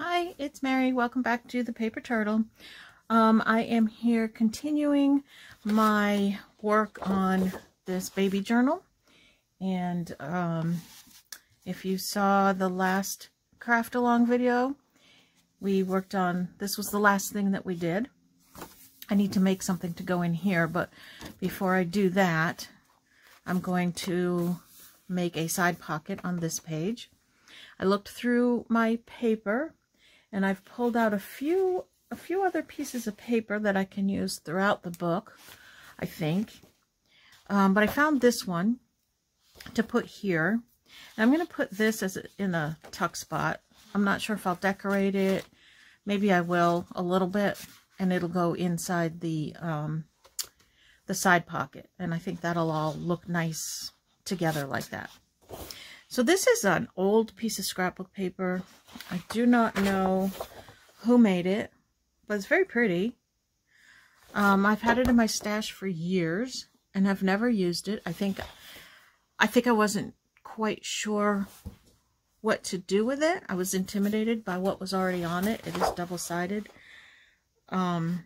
Hi, it's Mary. Welcome back to the Paper Turtle. Um, I am here continuing my work on this baby journal. And um, if you saw the last craft along video, we worked on, this was the last thing that we did. I need to make something to go in here, but before I do that, I'm going to make a side pocket on this page. I looked through my paper and I've pulled out a few a few other pieces of paper that I can use throughout the book, I think. Um, but I found this one to put here. And I'm going to put this as in a tuck spot. I'm not sure if I'll decorate it. Maybe I will a little bit. And it'll go inside the, um, the side pocket. And I think that'll all look nice together like that. So this is an old piece of scrapbook paper. I do not know who made it, but it's very pretty. Um, I've had it in my stash for years and have never used it. I think I think I wasn't quite sure what to do with it. I was intimidated by what was already on it. It is double-sided. Um,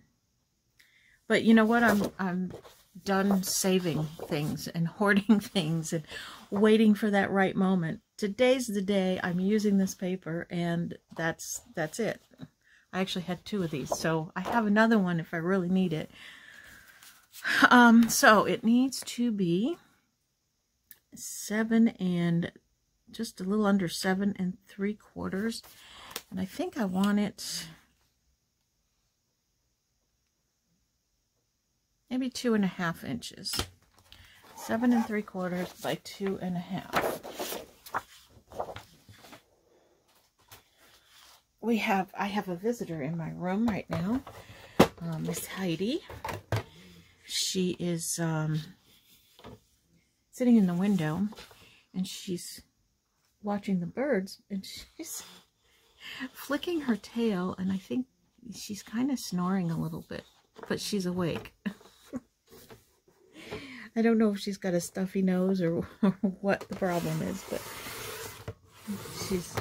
but you know what? I'm I'm done saving things and hoarding things and waiting for that right moment. Today's the day I'm using this paper and that's that's it. I actually had two of these, so I have another one if I really need it. Um, so it needs to be seven and just a little under seven and three quarters. And I think I want it maybe two and a half inches. Seven and three quarters by two and a half. We have, I have a visitor in my room right now, uh, Miss Heidi. She is um, sitting in the window and she's watching the birds and she's flicking her tail and I think she's kind of snoring a little bit, but she's awake. I don't know if she's got a stuffy nose or, or what the problem is, but she's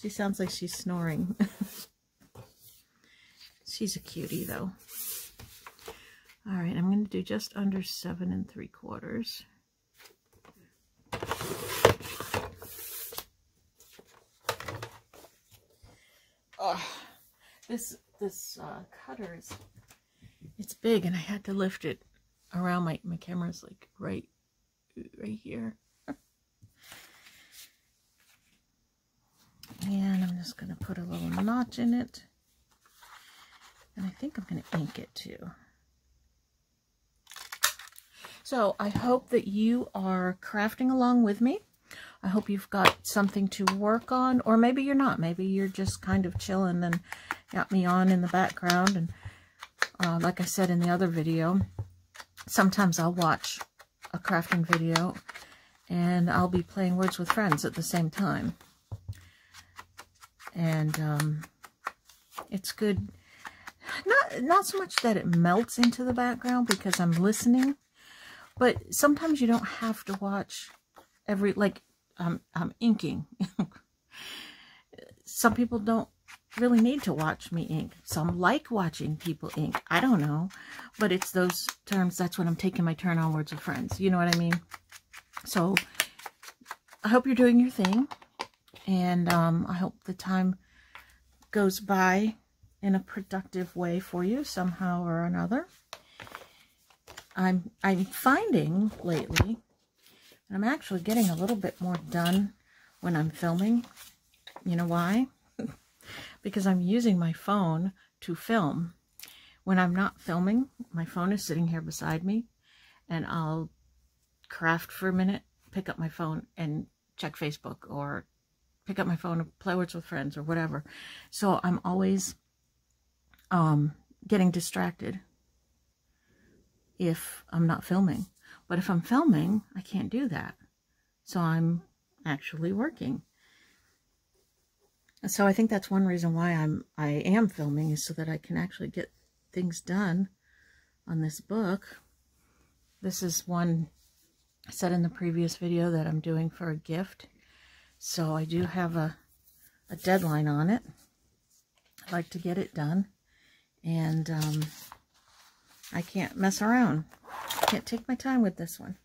she sounds like she's snoring. she's a cutie though. All right, I'm going to do just under seven and three quarters. Oh, this this uh, cutter is it's big and I had to lift it around my, my camera's like right, right here. and I'm just going to put a little notch in it. And I think I'm going to ink it too. So I hope that you are crafting along with me. I hope you've got something to work on, or maybe you're not. Maybe you're just kind of chilling and got me on in the background. And uh, like I said in the other video, sometimes I'll watch a crafting video and I'll be playing Words with Friends at the same time. And um, it's good. Not, not so much that it melts into the background because I'm listening, but sometimes you don't have to watch every, like, um, I'm inking. Some people don't really need to watch me ink. Some like watching people ink. I don't know. But it's those terms, that's when I'm taking my turn on Words of Friends. You know what I mean? So, I hope you're doing your thing. And um, I hope the time goes by in a productive way for you somehow or another. I'm, I'm finding lately, I'm actually getting a little bit more done when I'm filming. You know why? Because I'm using my phone to film. When I'm not filming, my phone is sitting here beside me and I'll craft for a minute, pick up my phone and check Facebook or pick up my phone and play words with friends or whatever. So I'm always um, getting distracted if I'm not filming. But if I'm filming, I can't do that. So I'm actually working. So I think that's one reason why I'm I am filming is so that I can actually get things done on this book. This is one I said in the previous video that I'm doing for a gift. So I do have a a deadline on it. I'd like to get it done. And um, I can't mess around. Can't take my time with this one.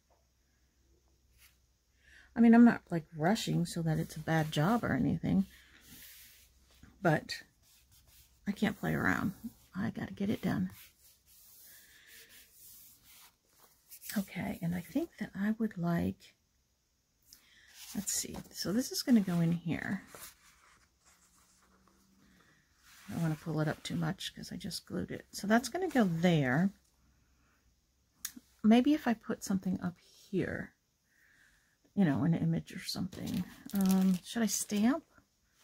I mean, I'm not like rushing so that it's a bad job or anything. But I can't play around. I got to get it done. Okay, and I think that I would like, let's see, so this is going to go in here. I don't want to pull it up too much because I just glued it. So that's going to go there. Maybe if I put something up here, you know, an image or something. Um, should I stamp?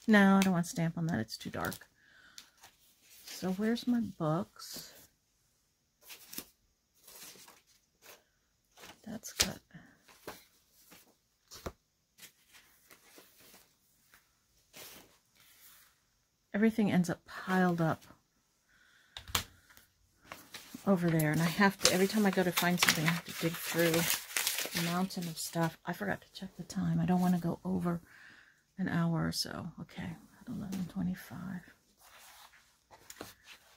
No, I don't want to stamp on that. It's too dark. So where's my books? That's got... Everything ends up piled up over there. And I have to, every time I go to find something, I have to dig through a mountain of stuff. I forgot to check the time. I don't want to go over an hour or so. Okay, at 11.25.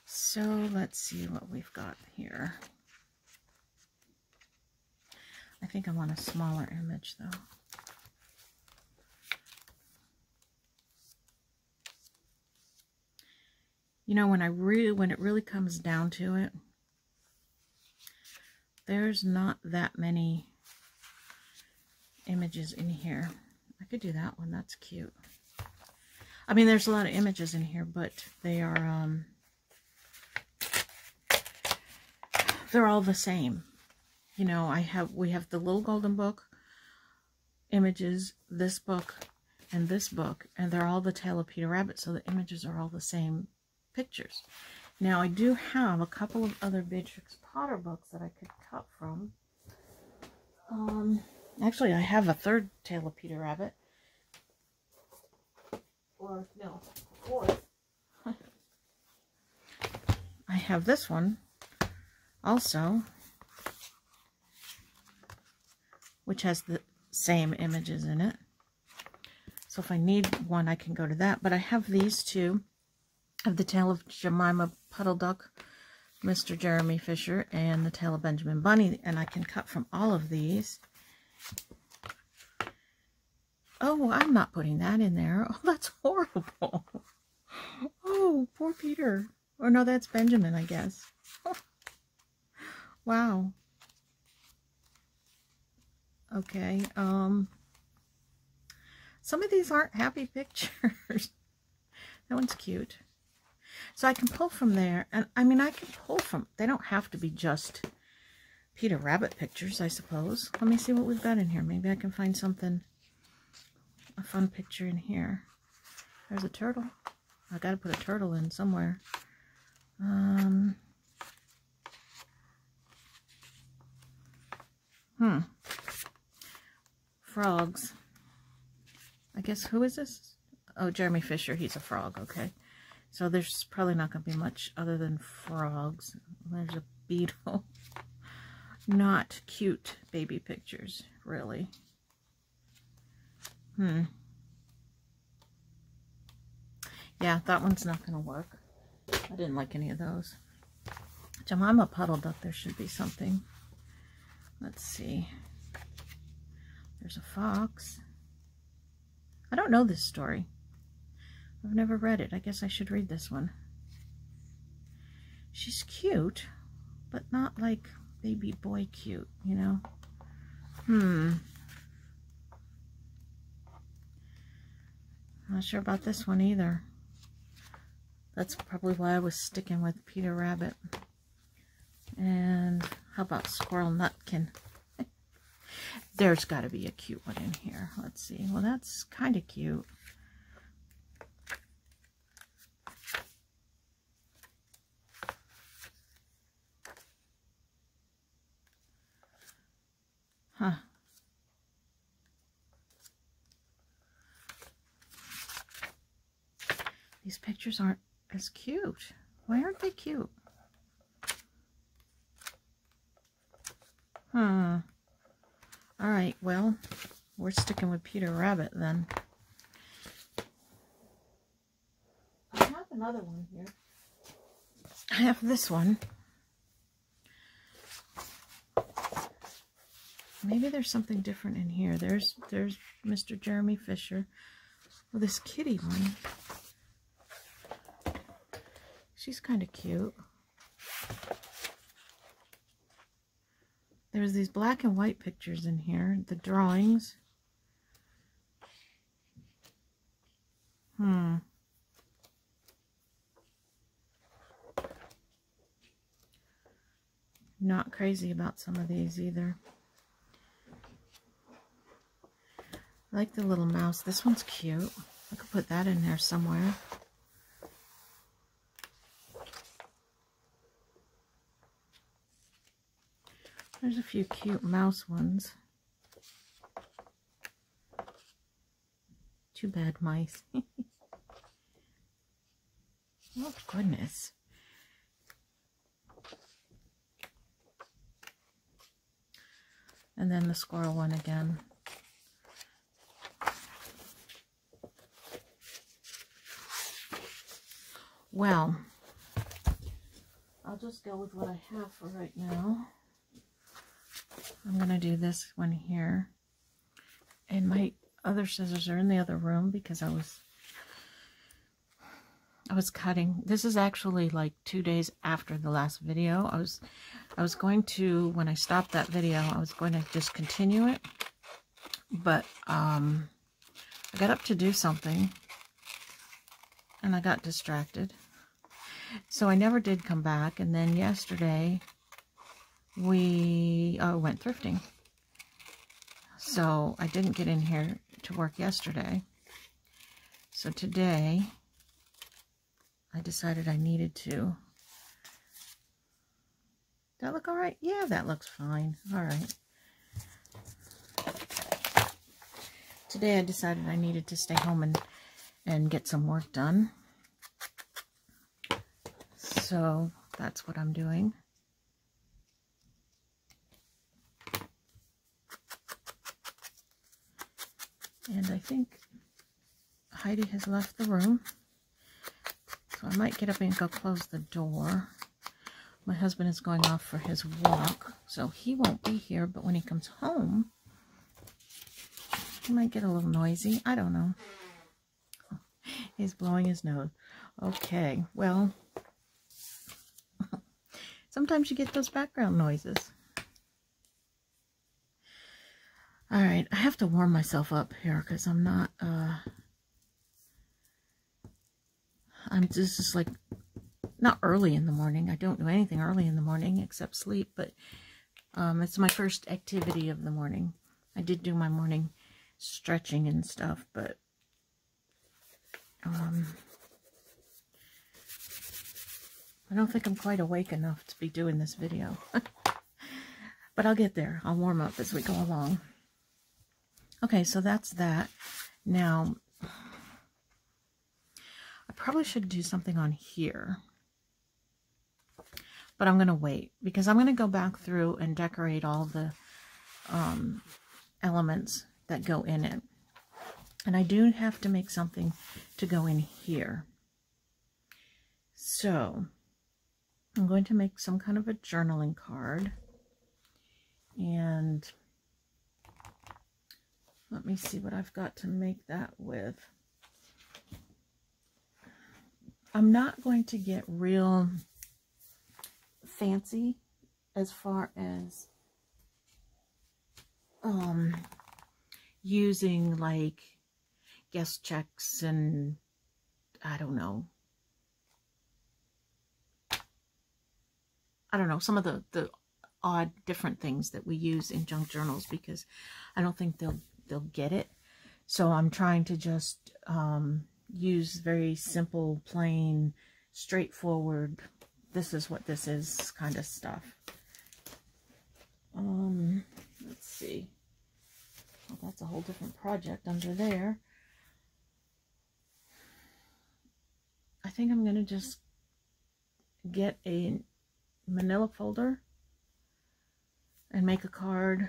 So let's see what we've got here. I think I want a smaller image though. You know, when I really, when it really comes down to it, there's not that many images in here. I could do that one. That's cute. I mean, there's a lot of images in here, but they are, um, they're all the same. You know, I have, we have the little golden book images, this book, and this book, and they're all the Tale of Peter Rabbit, so the images are all the same pictures. Now, I do have a couple of other Beatrix Potter books that I could cut from. Um, actually, I have a third Tale of Peter Rabbit. Or, no, fourth. I have this one also, which has the same images in it. So if I need one, I can go to that. But I have these two of the Tale of Jemima Puddle Duck, Mr. Jeremy Fisher, and the Tale of Benjamin Bunny. And I can cut from all of these. Oh, I'm not putting that in there. Oh, that's horrible. Oh, poor Peter. Or no, that's Benjamin, I guess. Wow. Okay, um, some of these aren't happy pictures. that one's cute. So I can pull from there, and I mean, I can pull from, they don't have to be just Peter Rabbit pictures, I suppose. Let me see what we've got in here. Maybe I can find something, a fun picture in here. There's a turtle. I gotta put a turtle in somewhere. Um, Hmm. Frogs. I guess, who is this? Oh, Jeremy Fisher. He's a frog, okay. So there's probably not going to be much other than frogs. There's a beetle. not cute baby pictures, really. Hmm. Yeah, that one's not going to work. I didn't like any of those. Jemima Puddle Duck, there should be something. Let's see. There's a fox. I don't know this story. I've never read it. I guess I should read this one. She's cute, but not like baby boy cute, you know? Hmm. Not sure about this one either. That's probably why I was sticking with Peter Rabbit. And how about Squirrel Nutkin? There's got to be a cute one in here. Let's see. Well, that's kind of cute. Huh. These pictures aren't as cute. Why aren't they cute? Huh. All right, well, we're sticking with Peter Rabbit then. I have another one here. I have this one. Maybe there's something different in here. There's there's Mr. Jeremy Fisher. Well, this kitty one. She's kind of cute. There's these black and white pictures in here. The drawings. Hmm. Not crazy about some of these either. I like the little mouse. This one's cute. I could put that in there somewhere. There's a few cute mouse ones. Too bad mice. oh, goodness. And then the squirrel one again. Well, I'll just go with what I have for right now. I'm going to do this one here. And my other scissors are in the other room because I was I was cutting. This is actually like two days after the last video. I was I was going to, when I stopped that video, I was going to just continue it. But um, I got up to do something and I got distracted. So I never did come back. And then yesterday, we uh, went thrifting. So I didn't get in here to work yesterday. So today, I decided I needed to. That look all right? Yeah, that looks fine. All right. Today I decided I needed to stay home and, and get some work done. So that's what I'm doing. And I think Heidi has left the room. So I might get up and go close the door. My husband is going off for his walk, so he won't be here. But when he comes home, he might get a little noisy. I don't know. He's blowing his nose. Okay, well, Sometimes you get those background noises. All right, I have to warm myself up here because I'm not, uh, I'm just, just like, not early in the morning. I don't do anything early in the morning except sleep, but um, it's my first activity of the morning. I did do my morning stretching and stuff, but um, I don't think I'm quite awake enough to be doing this video. but I'll get there. I'll warm up as we go along. Okay, so that's that. Now, I probably should do something on here. But I'm going to wait because I'm going to go back through and decorate all the um, elements that go in it. And I do have to make something to go in here. So, I'm going to make some kind of a journaling card. And let me see what I've got to make that with. I'm not going to get real fancy as far as um, using like guest checks and I don't know, I don't know, some of the, the odd different things that we use in junk journals because I don't think they'll they'll get it. So I'm trying to just um, use very simple, plain, straightforward, this is what this is kind of stuff. Um, let's see. Well, that's a whole different project under there. I think I'm going to just get a manila folder and make a card.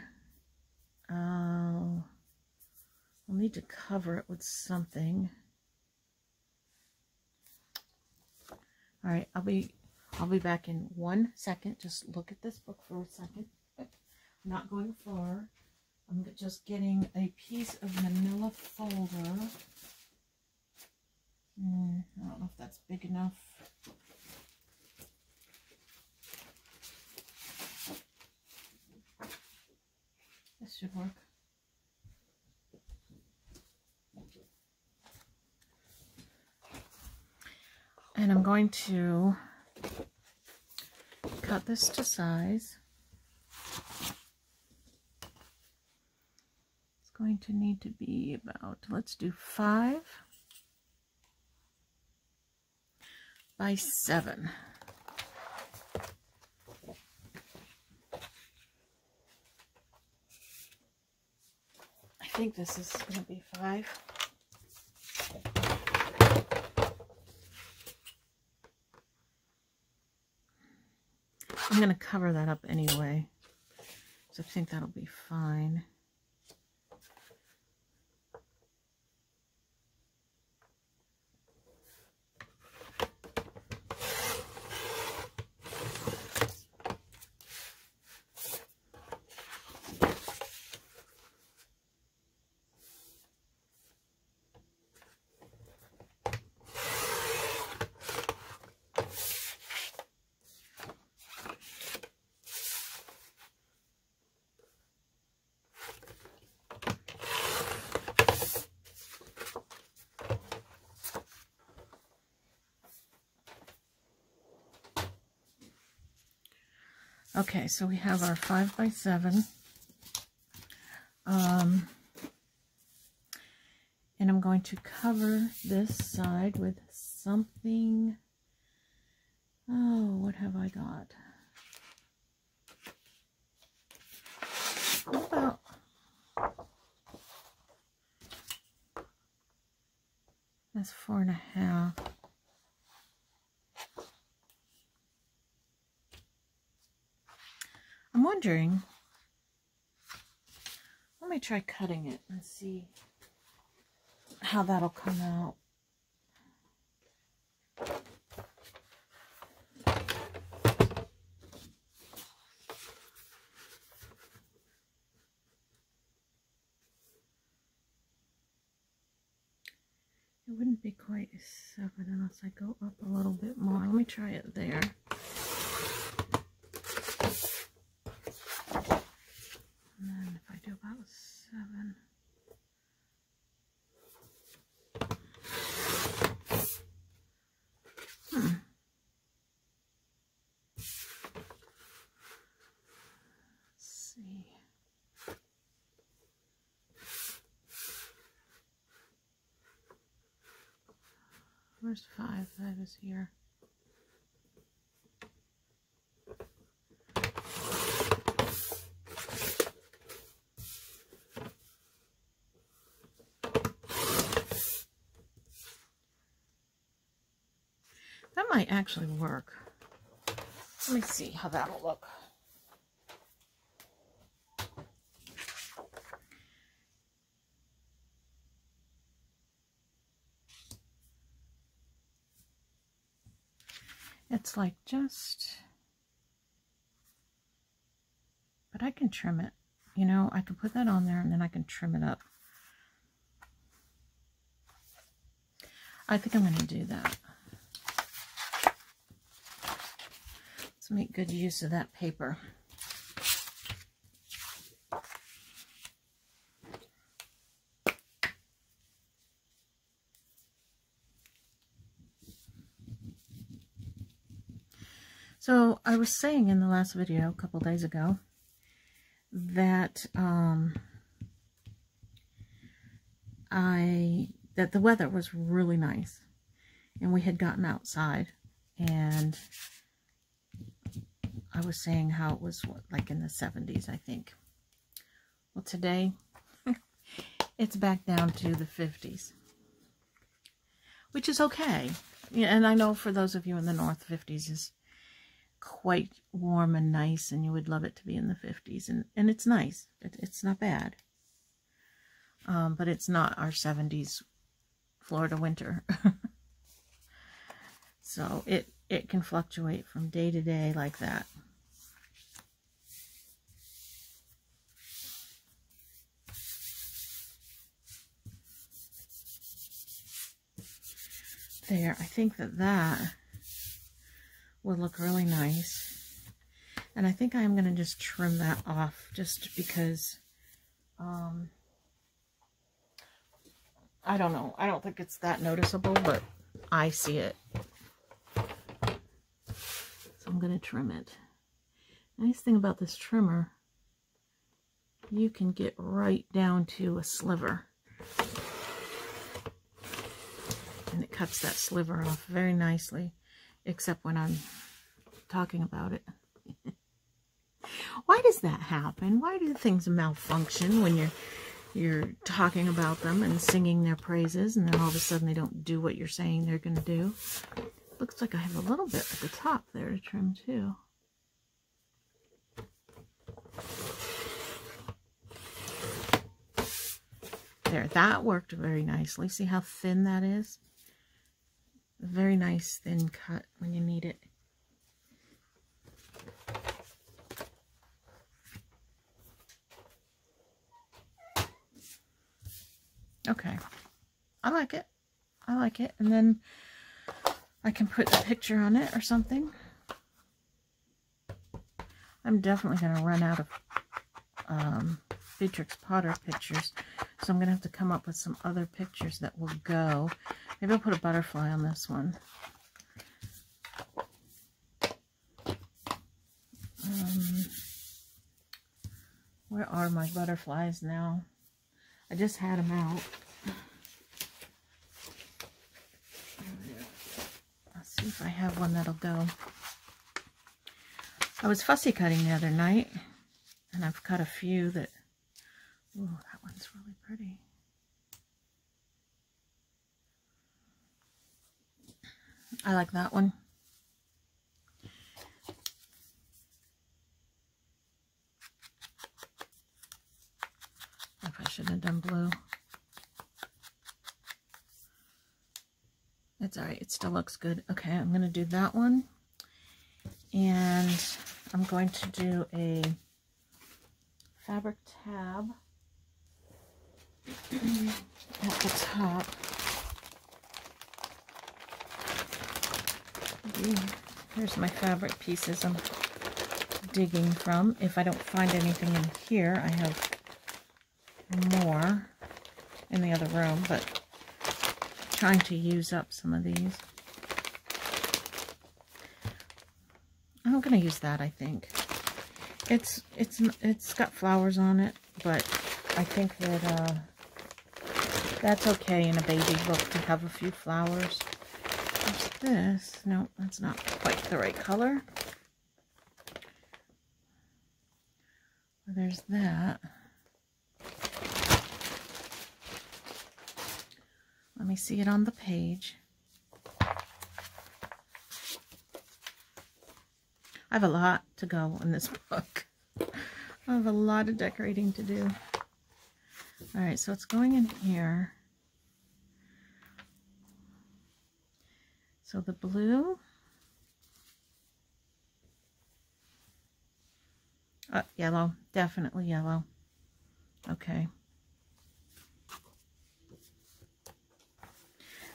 Uh, I'll need to cover it with something. All right, I'll be I'll be back in one second. Just look at this book for a second. I'm not going far. I'm just getting a piece of manila folder. Mm, I don't know if that's big enough. Work. And I'm going to cut this to size. It's going to need to be about, let's do five by seven. I think this is going to be five. I'm going to cover that up anyway. So I think that'll be fine. Okay, so we have our 5 by 7 um, and I'm going to cover this side with something. Oh, what have I got? What about that's four and a half. I'm wondering, let me try cutting it and see how that'll come out. It wouldn't be quite seven unless I go up a little bit more. Let me try it there. Where's five? Five is here. That might actually work. Let me see how that'll look. It's like just, but I can trim it. You know, I can put that on there and then I can trim it up. I think I'm going to do that. Let's make good use of that paper. So I was saying in the last video a couple days ago that um, I that the weather was really nice and we had gotten outside and I was saying how it was what, like in the 70s I think. Well today it's back down to the 50s which is okay. And I know for those of you in the north 50s is quite warm and nice and you would love it to be in the 50s and, and it's nice. It, it's not bad. Um, but it's not our 70s Florida winter. So it it can fluctuate from day to day like that. There, I think that that would look really nice. And I think I'm going to just trim that off just because, um, I don't know. I don't think it's that noticeable, but I see it. So I'm going to trim it. Nice thing about this trimmer, you can get right down to a sliver. And it cuts that sliver off very nicely, except when I'm talking about it. Why does that happen? Why do things malfunction when you're you're talking about them and singing their praises and then all of a sudden they don't do what you're saying they're going to do? Looks like I have a little bit at the top there to trim too. There, that worked very nicely. See how thin that is? Very nice thin cut when you need it. Okay. I like it. I like it. And then I can put a picture on it or something. I'm definitely going to run out of um, Beatrix Potter pictures. So I'm going to have to come up with some other pictures that will go. Maybe I'll put a butterfly on this one. Um, where are my butterflies now? I just had them out. Let's see if I have one that'll go. I was fussy cutting the other night, and I've cut a few that Oh, that one's really pretty. I like that one. I should have done blue. It's alright, it still looks good. Okay, I'm going to do that one. And I'm going to do a fabric tab at the top. Here's my fabric pieces I'm digging from. If I don't find anything in here, I have more in the other room, but trying to use up some of these. I'm going to use that, I think. It's it's it's got flowers on it, but I think that uh, that's okay in a baby book to have a few flowers. What's this? No, that's not quite the right color. There's that. Let me see it on the page. I have a lot to go in this book. I have a lot of decorating to do. All right, so it's going in here. So the blue. Uh, yellow, definitely yellow. Okay.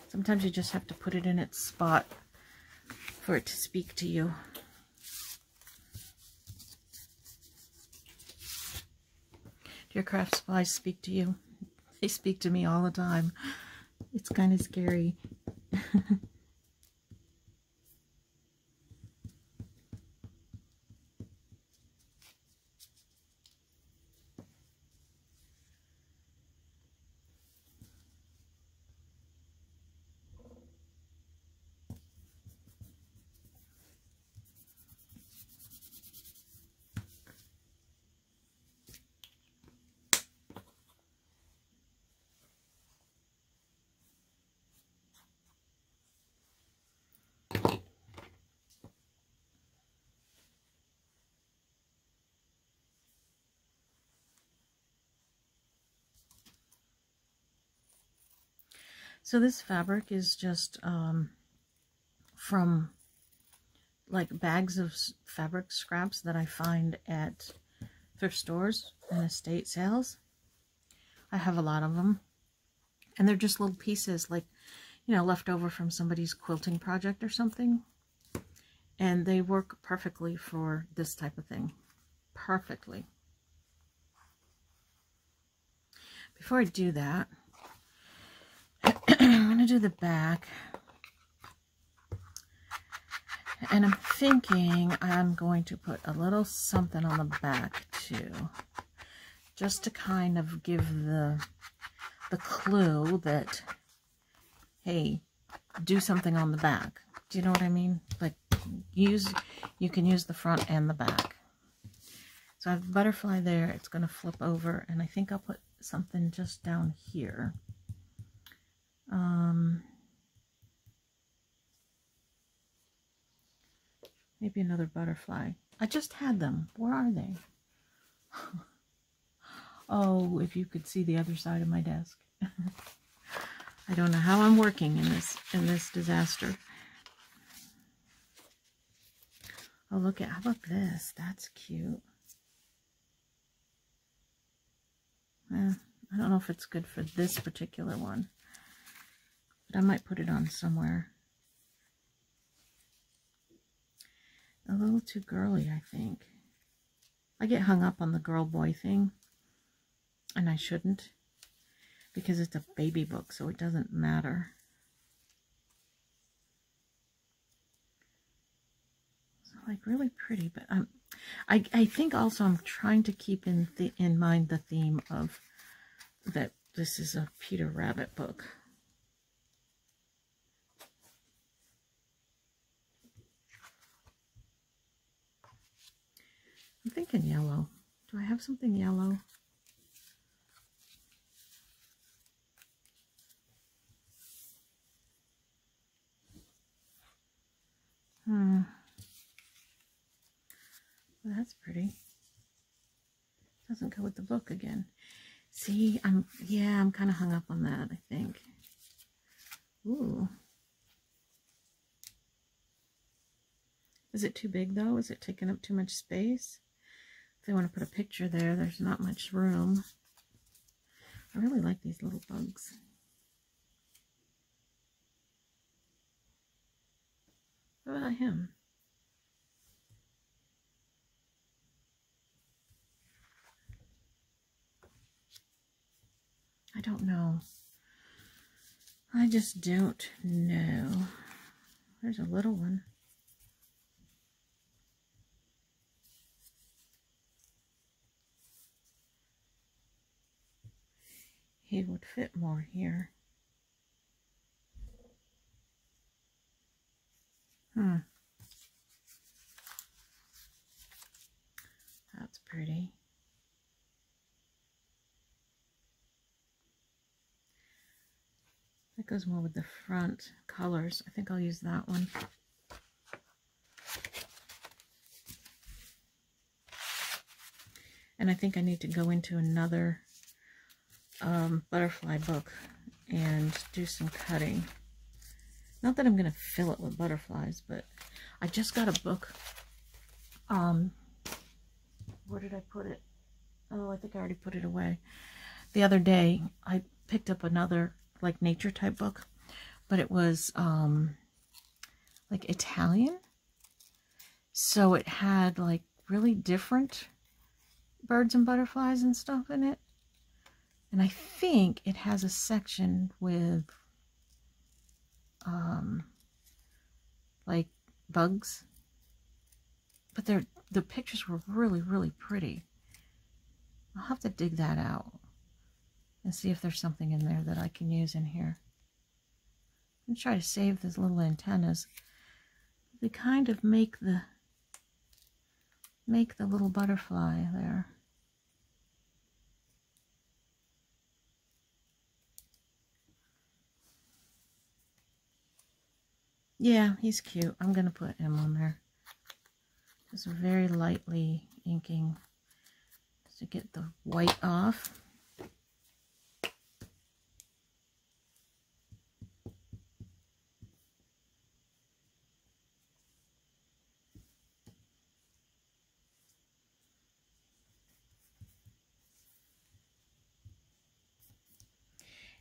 Sometimes you just have to put it in its spot for it to speak to you. Your craft supplies speak to you. They speak to me all the time. It's kind of scary. So this fabric is just um, from like bags of fabric scraps that I find at thrift stores and estate sales. I have a lot of them. And they're just little pieces like, you know, left over from somebody's quilting project or something. And they work perfectly for this type of thing. Perfectly. Before I do that, the back. And I'm thinking I'm going to put a little something on the back too. Just to kind of give the the clue that, hey, do something on the back. Do you know what I mean? Like, use, you can use the front and the back. So I have butterfly there. It's going to flip over, and I think I'll put something just down here. Um, maybe another butterfly. I just had them. Where are they? oh, if you could see the other side of my desk. I don't know how I'm working in this in this disaster. Oh, look at how about this? That's cute. Eh, I don't know if it's good for this particular one. But I might put it on somewhere. A little too girly, I think. I get hung up on the girl-boy thing. And I shouldn't. Because it's a baby book, so it doesn't matter. So, like, really pretty. But I'm, I, I think also I'm trying to keep in, the, in mind the theme of that this is a Peter Rabbit book. I'm thinking yellow. Do I have something yellow? Hmm. Well, that's pretty. Doesn't go with the book again. See, I'm, yeah, I'm kind of hung up on that, I think. Ooh. Is it too big, though? Is it taking up too much space? I want to put a picture there, there's not much room. I really like these little bugs. What about him? I don't know. I just don't know. There's a little one. He would fit more here. Hmm. That's pretty. That goes more with the front colors. I think I'll use that one. And I think I need to go into another um, butterfly book and do some cutting. Not that I'm going to fill it with butterflies, but I just got a book. Um, where did I put it? Oh, I think I already put it away. The other day, I picked up another like nature type book, but it was um, like Italian. So it had like really different birds and butterflies and stuff in it. And I think it has a section with um, like bugs. But they're, the pictures were really, really pretty. I'll have to dig that out and see if there's something in there that I can use in here. And try to save those little antennas. They kind of make the make the little butterfly there. Yeah, he's cute. I'm going to put him on there. Just very lightly inking to get the white off.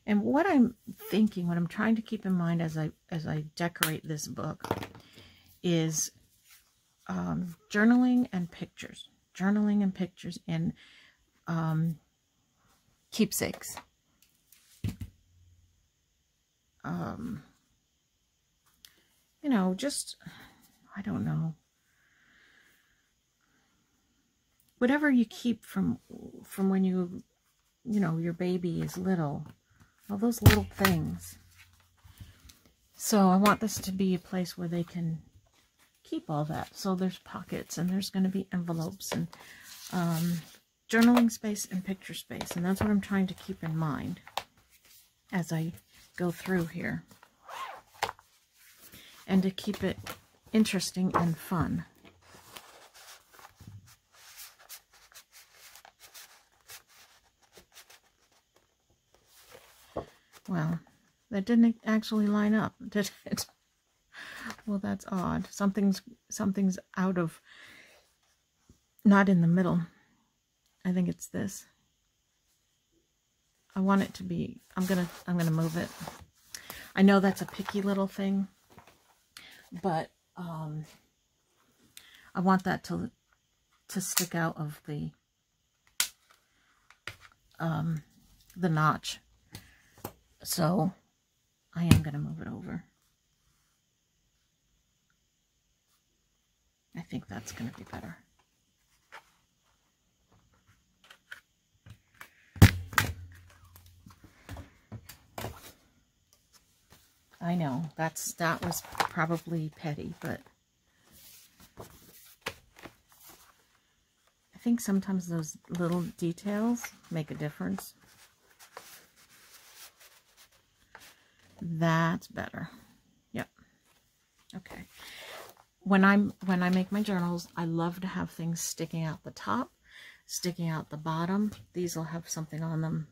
And what I'm thinking, what I'm trying to keep in mind as I as I decorate this book is um, journaling and pictures. Journaling and pictures and um, keepsakes. Um, you know, just, I don't know. Whatever you keep from, from when you, you know, your baby is little. All those little things. So I want this to be a place where they can keep all that. So there's pockets and there's going to be envelopes and um, journaling space and picture space. And that's what I'm trying to keep in mind as I go through here. And to keep it interesting and fun. Well, that didn't actually line up, did it? Well, that's odd. Something's something's out of not in the middle. I think it's this. I want it to be I'm going to I'm going to move it. I know that's a picky little thing, but um I want that to to stick out of the um the notch. So I am going to move it over. I think that's going to be better. I know, that's that was probably petty, but I think sometimes those little details make a difference. That's better. Yep. Okay when I'm when I make my journals, I love to have things sticking out the top, sticking out the bottom. These will have something on them.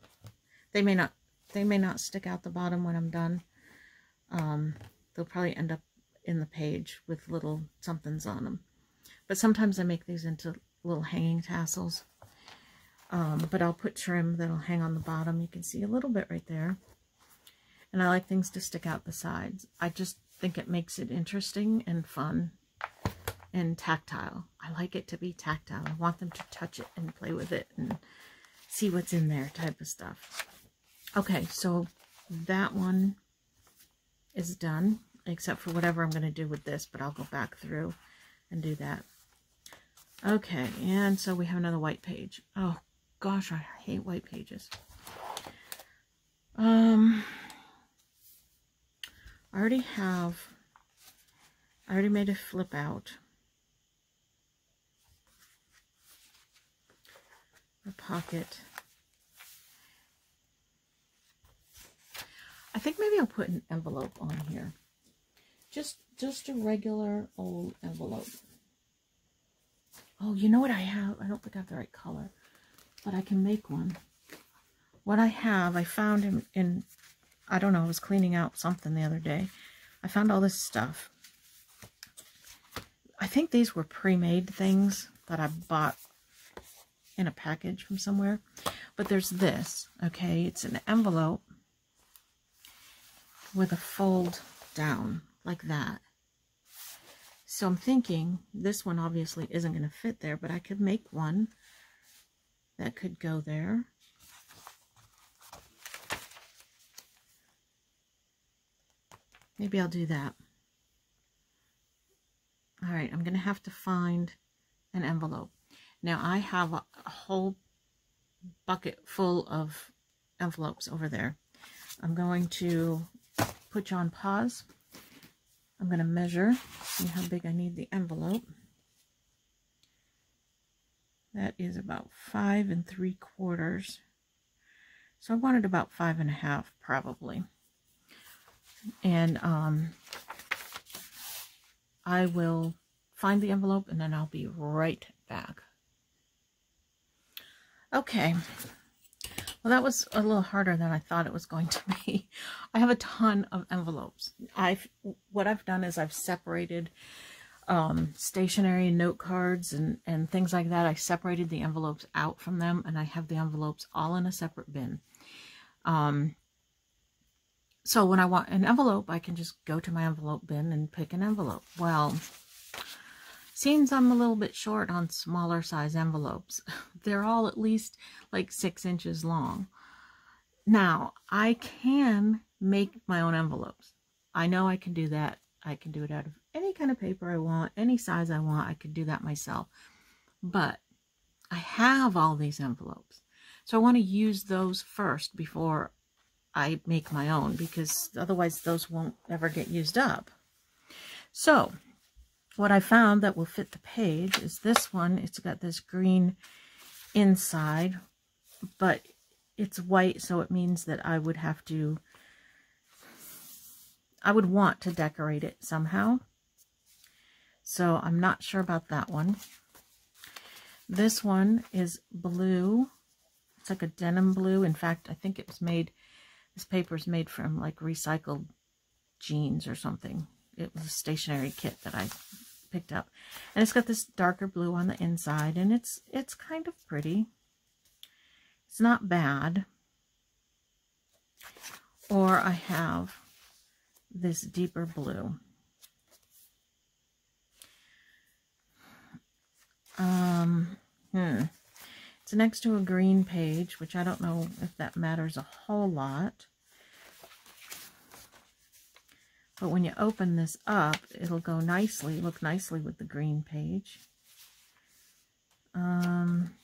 They may not they may not stick out the bottom when I'm done. Um, they'll probably end up in the page with little somethings on them. But sometimes I make these into little hanging tassels. Um, but I'll put trim that'll hang on the bottom. You can see a little bit right there. And I like things to stick out the sides. I just think it makes it interesting and fun and tactile. I like it to be tactile. I want them to touch it and play with it and see what's in there type of stuff. Okay, so that one is done, except for whatever I'm going to do with this, but I'll go back through and do that. Okay, and so we have another white page. Oh, gosh, I hate white pages. Um, I already have, I already made a flip out. a pocket. I think maybe I'll put an envelope on here. Just, just a regular old envelope. Oh, you know what I have? I don't think I have the right color, but I can make one. What I have, I found in, in I don't know, I was cleaning out something the other day. I found all this stuff. I think these were pre-made things that I bought in a package from somewhere. But there's this, okay? It's an envelope with a fold down like that. So I'm thinking this one obviously isn't going to fit there, but I could make one that could go there. Maybe I'll do that. All right, I'm going to have to find an envelope. Now I have a, a whole bucket full of envelopes over there. I'm going to put you on pause. I'm going to measure, see how big I need the envelope. That is about five and three quarters. So I wanted about five and a half probably. And um, I will find the envelope and then I'll be right back. Okay. Well, that was a little harder than I thought it was going to be. I have a ton of envelopes. I've What I've done is I've separated um, stationery note cards and, and things like that. I separated the envelopes out from them, and I have the envelopes all in a separate bin. Um, so when I want an envelope, I can just go to my envelope bin and pick an envelope. Well, seems I'm a little bit short on smaller size envelopes. They're all at least like six inches long. Now, I can make my own envelopes. I know I can do that. I can do it out of any kind of paper I want, any size I want. I could do that myself. But I have all these envelopes. So I want to use those first before I make my own because otherwise those won't ever get used up. So what I found that will fit the page is this one. It's got this green inside, but it's white, so it means that I would have to, I would want to decorate it somehow. So I'm not sure about that one. This one is blue. It's like a denim blue. In fact, I think it was made this paper is made from like recycled jeans or something. It was a stationery kit that I picked up. And it's got this darker blue on the inside and it's it's kind of pretty. It's not bad. Or I have this deeper blue. Um, hmm. It's next to a green page, which I don't know if that matters a whole lot. But when you open this up, it'll go nicely, look nicely with the green page. Um,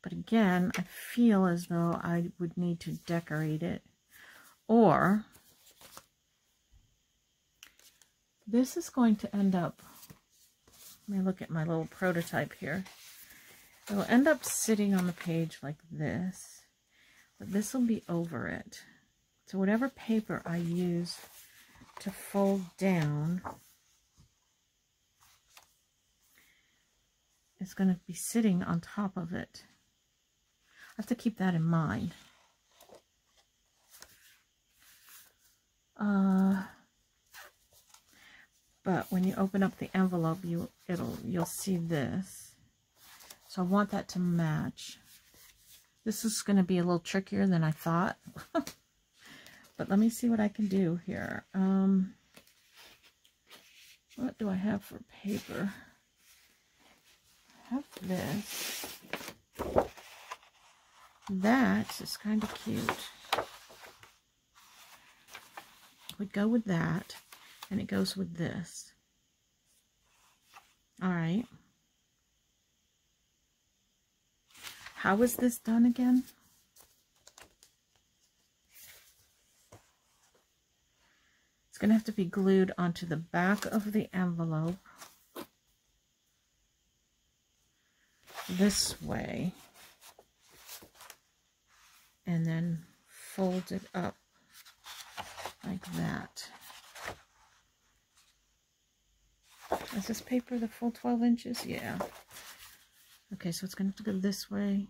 but again, I feel as though I would need to decorate it. Or, this is going to end up let me look at my little prototype here. It will end up sitting on the page like this, but this will be over it. So whatever paper I use to fold down is going to be sitting on top of it. I have to keep that in mind. Uh, but when you open up the envelope you it'll you'll see this. So I want that to match. This is going to be a little trickier than I thought. But let me see what I can do here. Um what do I have for paper? I have this. That is kind of cute would go with that and it goes with this. All right. How is this done again? It's going to have to be glued onto the back of the envelope this way and then fold it up like that. Is this paper the full 12 inches? Yeah. Okay, so it's going to have to go this way.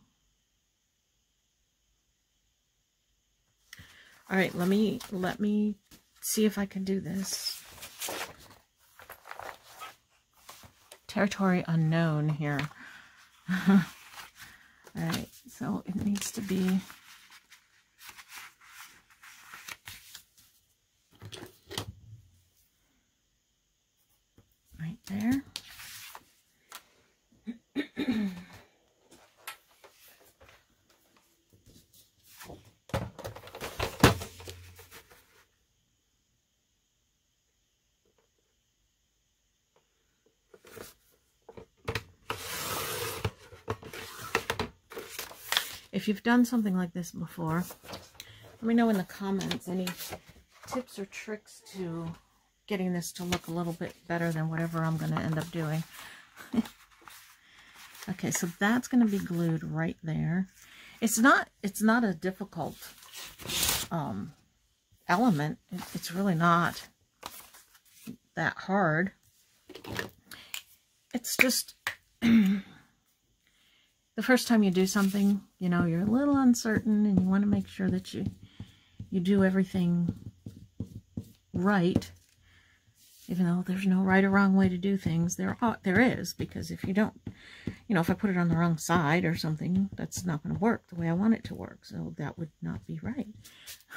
All right, let me let me see if I can do this. Territory unknown here. All right, so it needs to be there. If you've done something like this before, let me know in the comments any tips or tricks to getting this to look a little bit better than whatever I'm going to end up doing. okay, so that's going to be glued right there. It's not, it's not a difficult um, element. It's really not that hard. It's just the first time you do something, you know, you're a little uncertain and you want to make sure that you you do everything right even though there's no right or wrong way to do things, there are, there is, because if you don't, you know, if I put it on the wrong side or something, that's not going to work the way I want it to work. So that would not be right.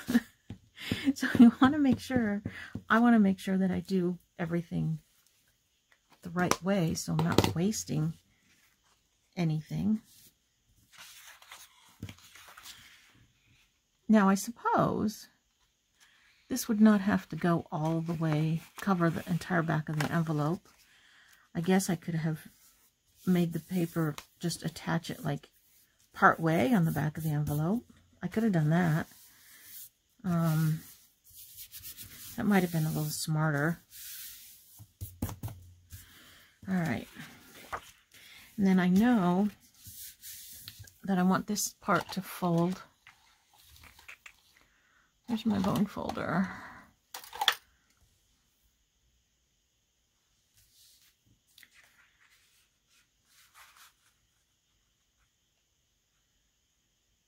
so you want to make sure, I want to make sure that I do everything the right way so I'm not wasting anything. Now, I suppose this would not have to go all the way, cover the entire back of the envelope. I guess I could have made the paper just attach it like part way on the back of the envelope. I could have done that. Um, that might have been a little smarter. All right. And then I know that I want this part to fold. There's my bone folder.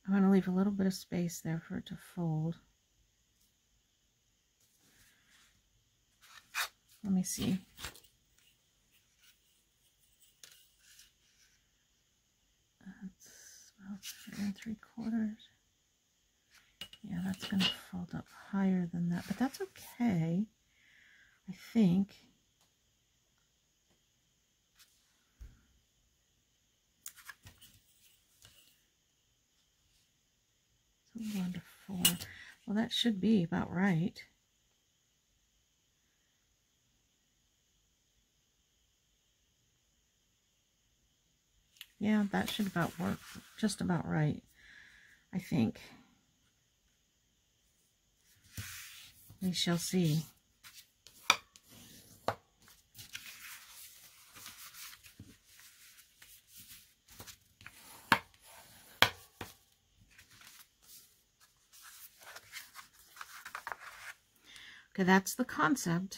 I'm going to leave a little bit of space there for it to fold. Let me see. That's about three and three quarters. Yeah, that's going to fold up higher than that, but that's okay, I think. So to four. Well, that should be about right. Yeah, that should about work just about right, I think. We shall see. Okay, that's the concept.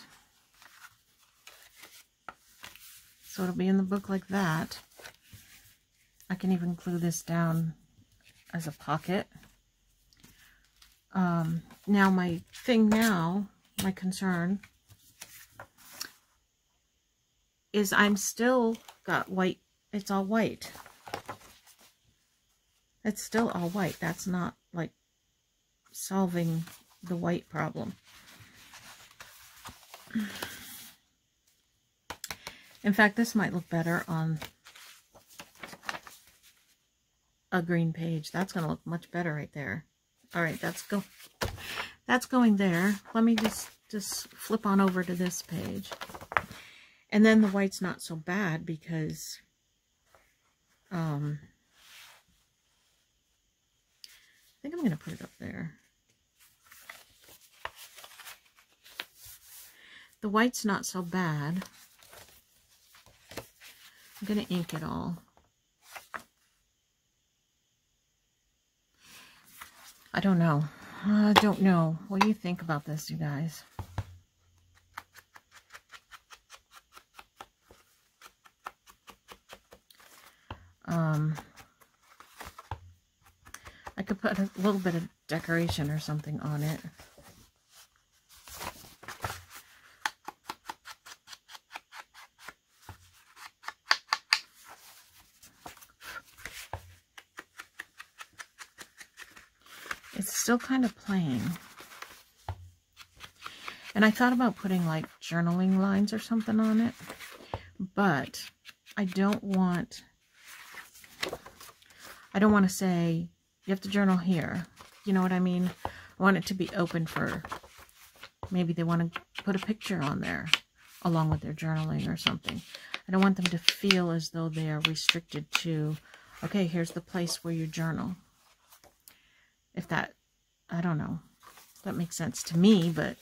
So it'll be in the book like that. I can even glue this down as a pocket. Um, now my thing now, my concern, is I'm still got white, it's all white. It's still all white. That's not like solving the white problem. In fact, this might look better on a green page. That's going to look much better right there. All right, that's go. That's going there. Let me just just flip on over to this page. And then the white's not so bad because um I think I'm going to put it up there. The white's not so bad. I'm going to ink it all. I don't know. I don't know. What do you think about this, you guys? Um, I could put a little bit of decoration or something on it. Still kind of plain. And I thought about putting like journaling lines or something on it, but I don't want, I don't want to say, you have to journal here. You know what I mean? I want it to be open for, maybe they want to put a picture on there along with their journaling or something. I don't want them to feel as though they are restricted to, okay, here's the place where you journal. If that I don't know. That makes sense to me, but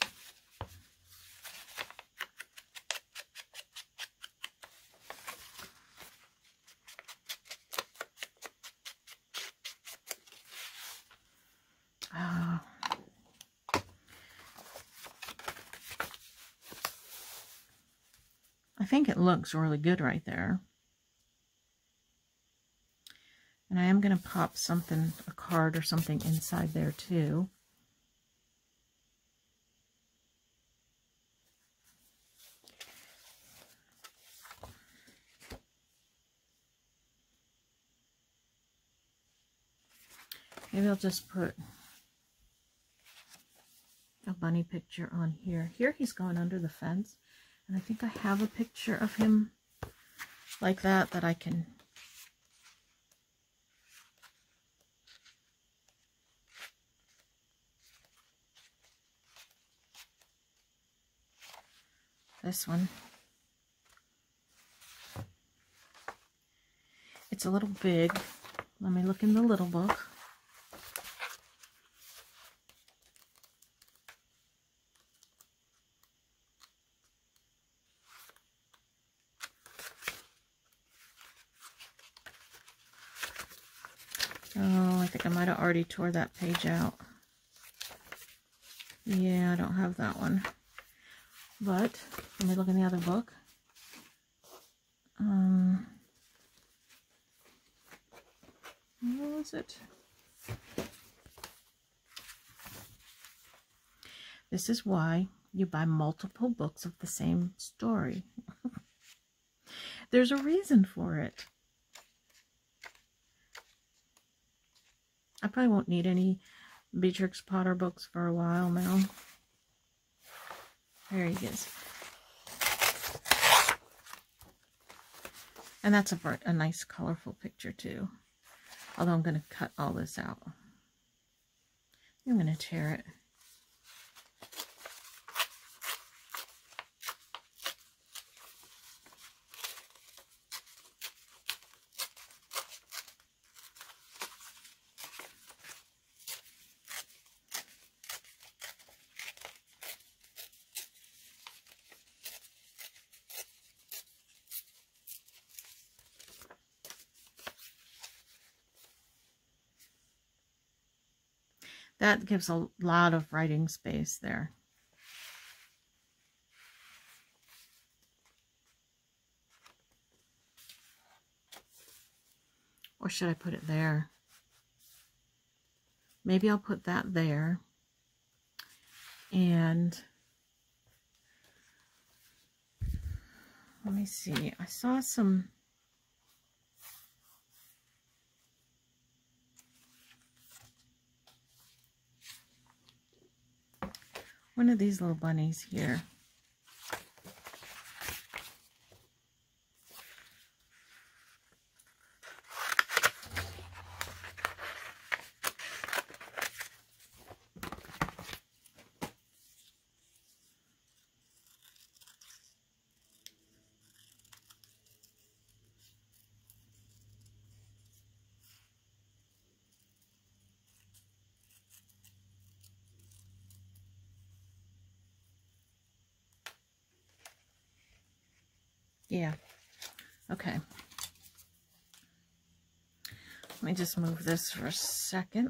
I think it looks really good right there. going to pop something, a card or something inside there too. Maybe I'll just put a bunny picture on here. Here he's going under the fence. And I think I have a picture of him like that that I can this one. It's a little big. Let me look in the little book. Oh, I think I might have already tore that page out. Yeah, I don't have that one. But, let me look in the other book. Um, where was it? This is why you buy multiple books of the same story. There's a reason for it. I probably won't need any Beatrix Potter books for a while now. There he is. And that's a, a nice colorful picture too. Although I'm going to cut all this out. I'm going to tear it. That gives a lot of writing space there. Or should I put it there? Maybe I'll put that there. And let me see. I saw some one of these little bunnies here. Yeah. Okay. Let me just move this for a second.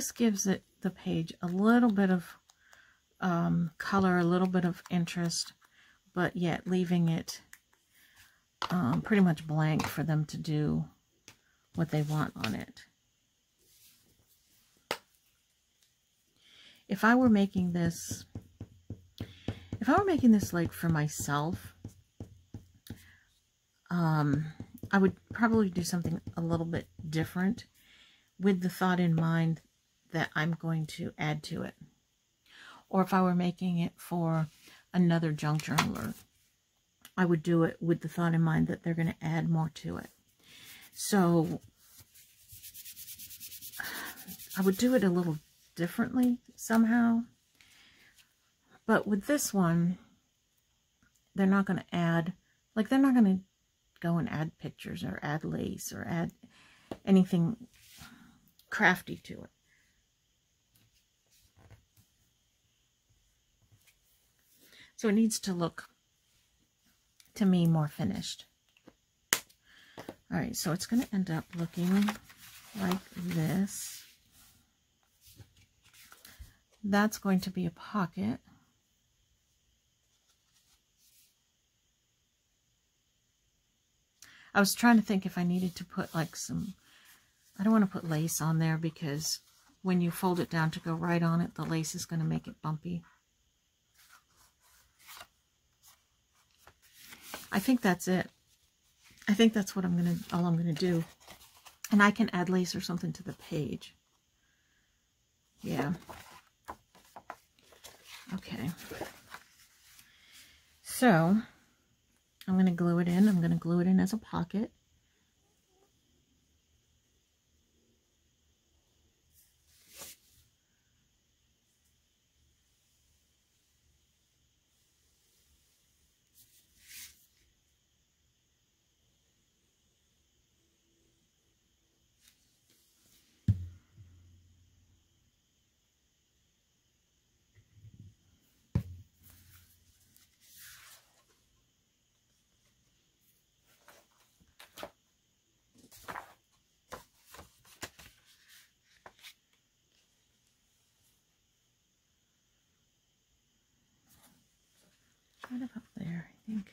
This gives it the page a little bit of um, color, a little bit of interest, but yet leaving it um, pretty much blank for them to do what they want on it. If I were making this, if I were making this like for myself, um, I would probably do something a little bit different with the thought in mind that I'm going to add to it. Or if I were making it for another junk journaler, I would do it with the thought in mind that they're going to add more to it. So I would do it a little differently somehow. But with this one, they're not going to add, like they're not going to go and add pictures or add lace or add anything crafty to it. So it needs to look, to me, more finished. All right, so it's going to end up looking like this. that's going to be a pocket. I was trying to think if I needed to put like some, I don't want to put lace on there because when you fold it down to go right on it, the lace is going to make it bumpy. I think that's it. I think that's what I'm to, all I'm to do. And I can add lace or something to the page. Yeah. Okay. So, I'm to glue it in. I'm to glue it in as a pocket. Kind of up there, I think.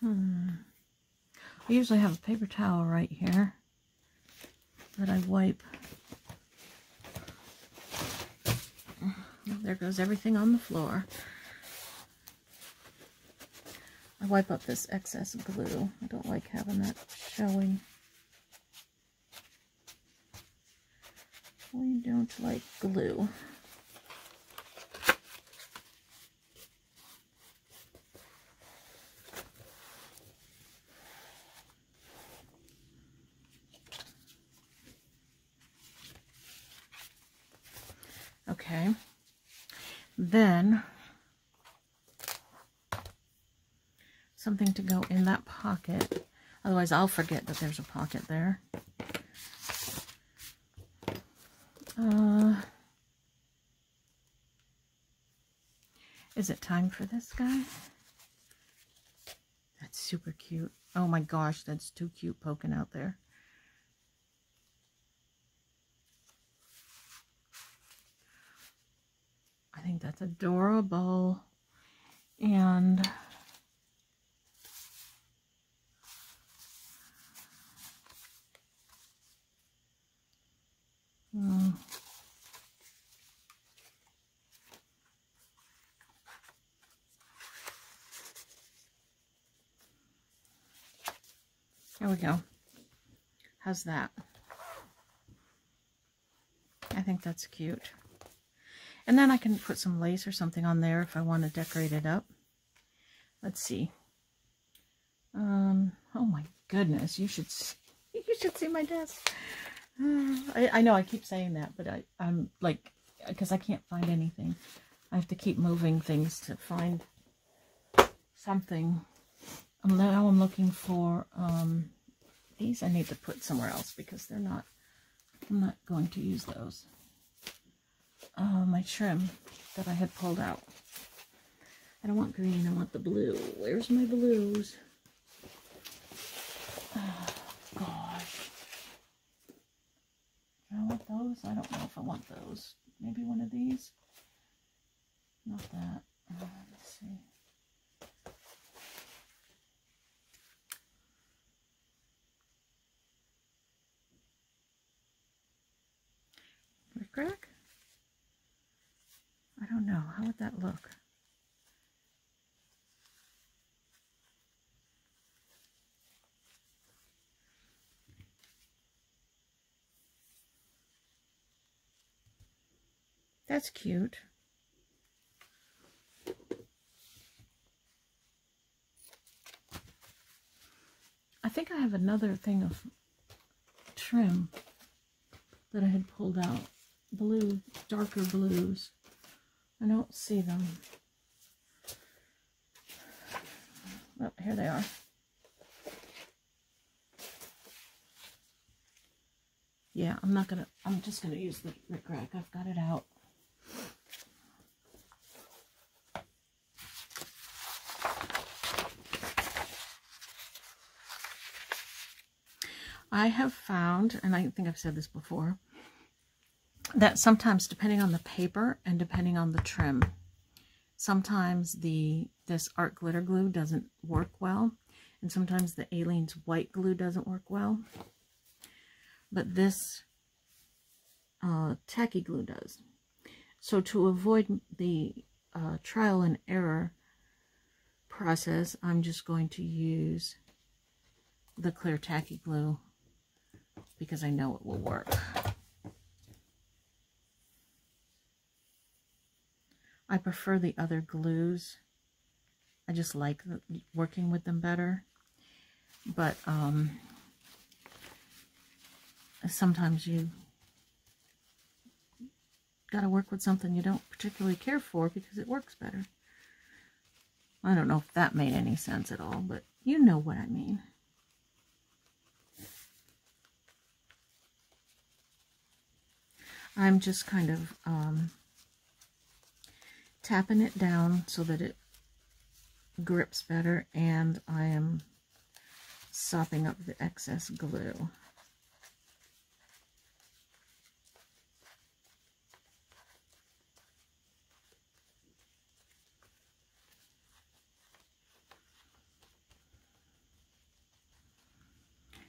Hmm. I usually have a paper towel right here that I wipe. There goes everything on the floor. I wipe up this excess glue. I don't like having that showing. Don't like glue. Okay. Then something to go in that pocket. Otherwise, I'll forget that there's a pocket there. Uh, is it time for this guy? That's super cute. Oh my gosh, that's too cute poking out there. I think that's adorable. And Mm. There we go. How's that? I think that's cute. And then I can put some lace or something on there if I want to decorate it up. Let's see. Um, oh my goodness, you should see, you should see my desk. I, I know I keep saying that, but I, I'm like, because I can't find anything. I have to keep moving things to find something. Um, now I'm looking for, um, these I need to put somewhere else because they're not, I'm not going to use those. Uh, my trim that I had pulled out. I don't want green, I want the blue. Where's my blues? Oh, gosh. Do I want those? I don't know if I want those. Maybe one of these? Not that. Uh, let's see. Rick I don't know. How would that look? That's cute. I think I have another thing of trim that I had pulled out. Blue, darker blues. I don't see them. Oh, here they are. Yeah, I'm not gonna, I'm just gonna use the Rick Rack. I've got it out. I have found, and I think I've said this before, that sometimes depending on the paper and depending on the trim, sometimes the this art glitter glue doesn't work well, and sometimes the Aleene's white glue doesn't work well. But this uh, tacky glue does. So to avoid the uh, trial and error process, I'm just going to use the clear tacky glue because I know it will work. I prefer the other glues. I just like the, working with them better. But um, sometimes you got to work with something you don't particularly care for because it works better. I don't know if that made any sense at all, but you know what I mean. I'm just kind of um, tapping it down so that it grips better and I am sopping up the excess glue.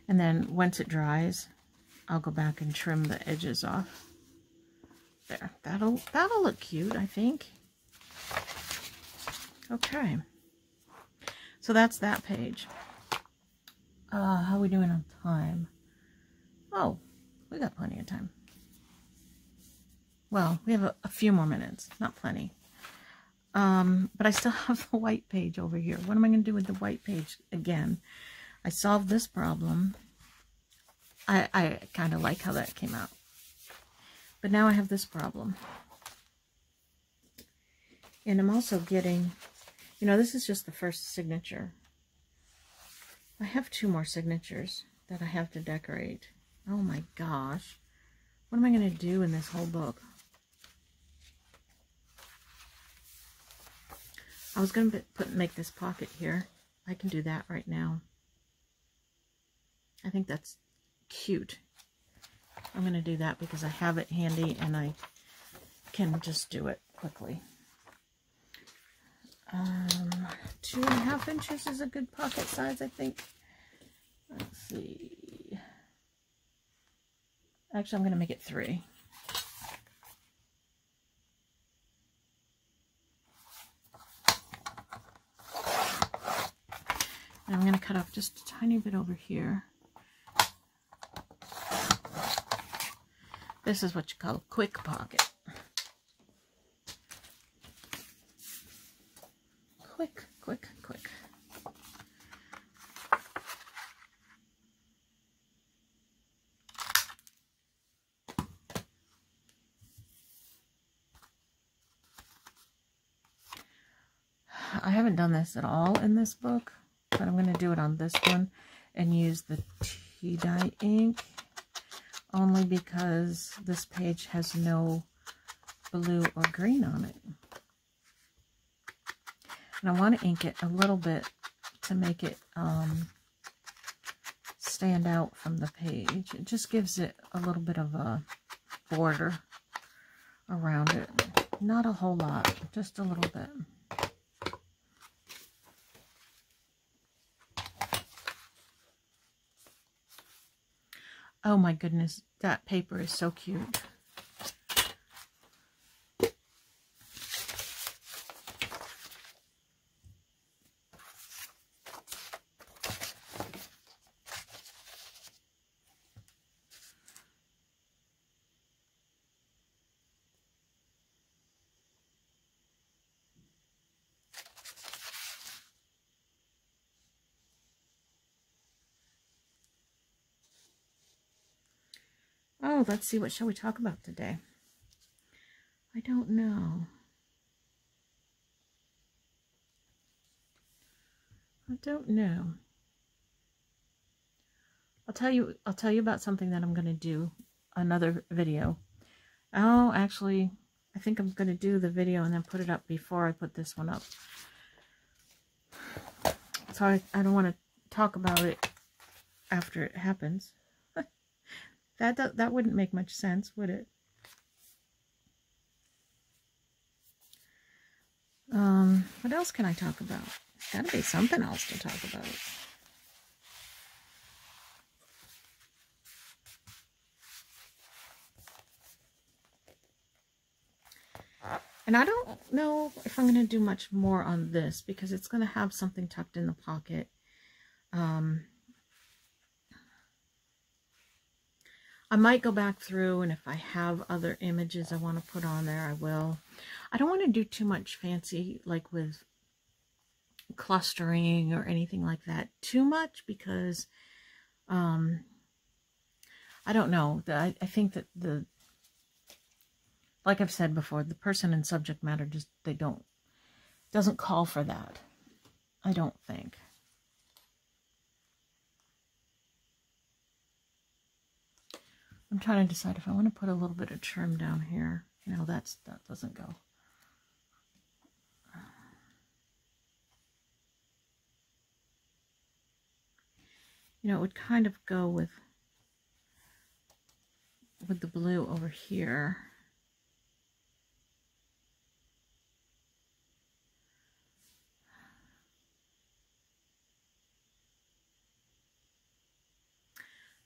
And then once it dries, I'll go back and trim the edges off. There, that'll, that'll look cute, I think. Okay. So that's that page. Uh, how are we doing on time? Oh, we got plenty of time. Well, we have a, a few more minutes, not plenty. Um, but I still have the white page over here. What am I going to do with the white page again? I solved this problem. I, I kind of like how that came out. But now I have this problem. And I'm also getting, you know, this is just the first signature. I have two more signatures that I have to decorate. Oh my gosh. What am I going to do in this whole book? I was going to put make this pocket here. I can do that right now. I think that's cute. I'm going to do that because I have it handy and I can just do it quickly. Um, two and a half inches is a good pocket size, I think. Let's see. Actually, I'm going to make it three. And I'm going to cut off just a tiny bit over here. This is what you call a quick pocket. Quick, quick, quick. I haven't done this at all in this book, but I'm going to do it on this one and use the tea dye ink only because this page has no blue or green on it. And I want to ink it a little bit to make it um, stand out from the page. It just gives it a little bit of a border around it. Not a whole lot, just a little bit. Oh my goodness, that paper is so cute. Oh, let's see. What shall we talk about today? I don't know. I don't know. I'll tell you I'll tell you about something that I'm going to do another video. Oh, actually, I think I'm going to do the video and then put it up before I put this one up. So I, I don't want to talk about it after it happens. That, that, that wouldn't make much sense, would it? Um, what else can I talk about? There's gotta be something else to talk about. And I don't know if I'm going to do much more on this because it's going to have something tucked in the pocket. Um, I might go back through and if I have other images I want to put on there, I will. I don't want to do too much fancy like with clustering or anything like that too much because um, I don't know. I, I think that the like I've said before, the person and subject matter just, they don't, doesn't call for that. I don't think. I'm trying to decide if I want to put a little bit of trim down here. You know, that's, that doesn't go. You know, it would kind of go with, with the blue over here.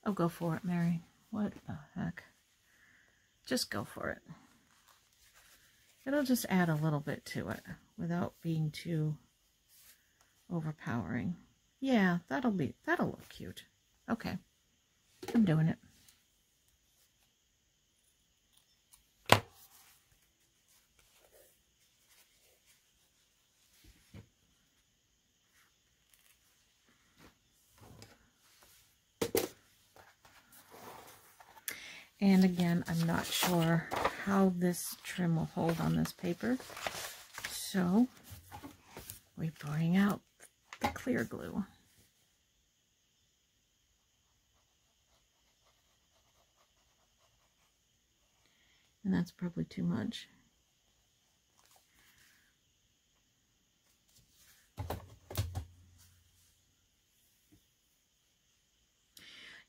Oh, go for it, Mary. What the heck? Just go for it. It'll just add a little bit to it without being too overpowering. Yeah, that'll be, that'll look cute. Okay, I'm doing it. And again, I'm not sure how this trim will hold on this paper. So we bring out the clear glue. And that's probably too much.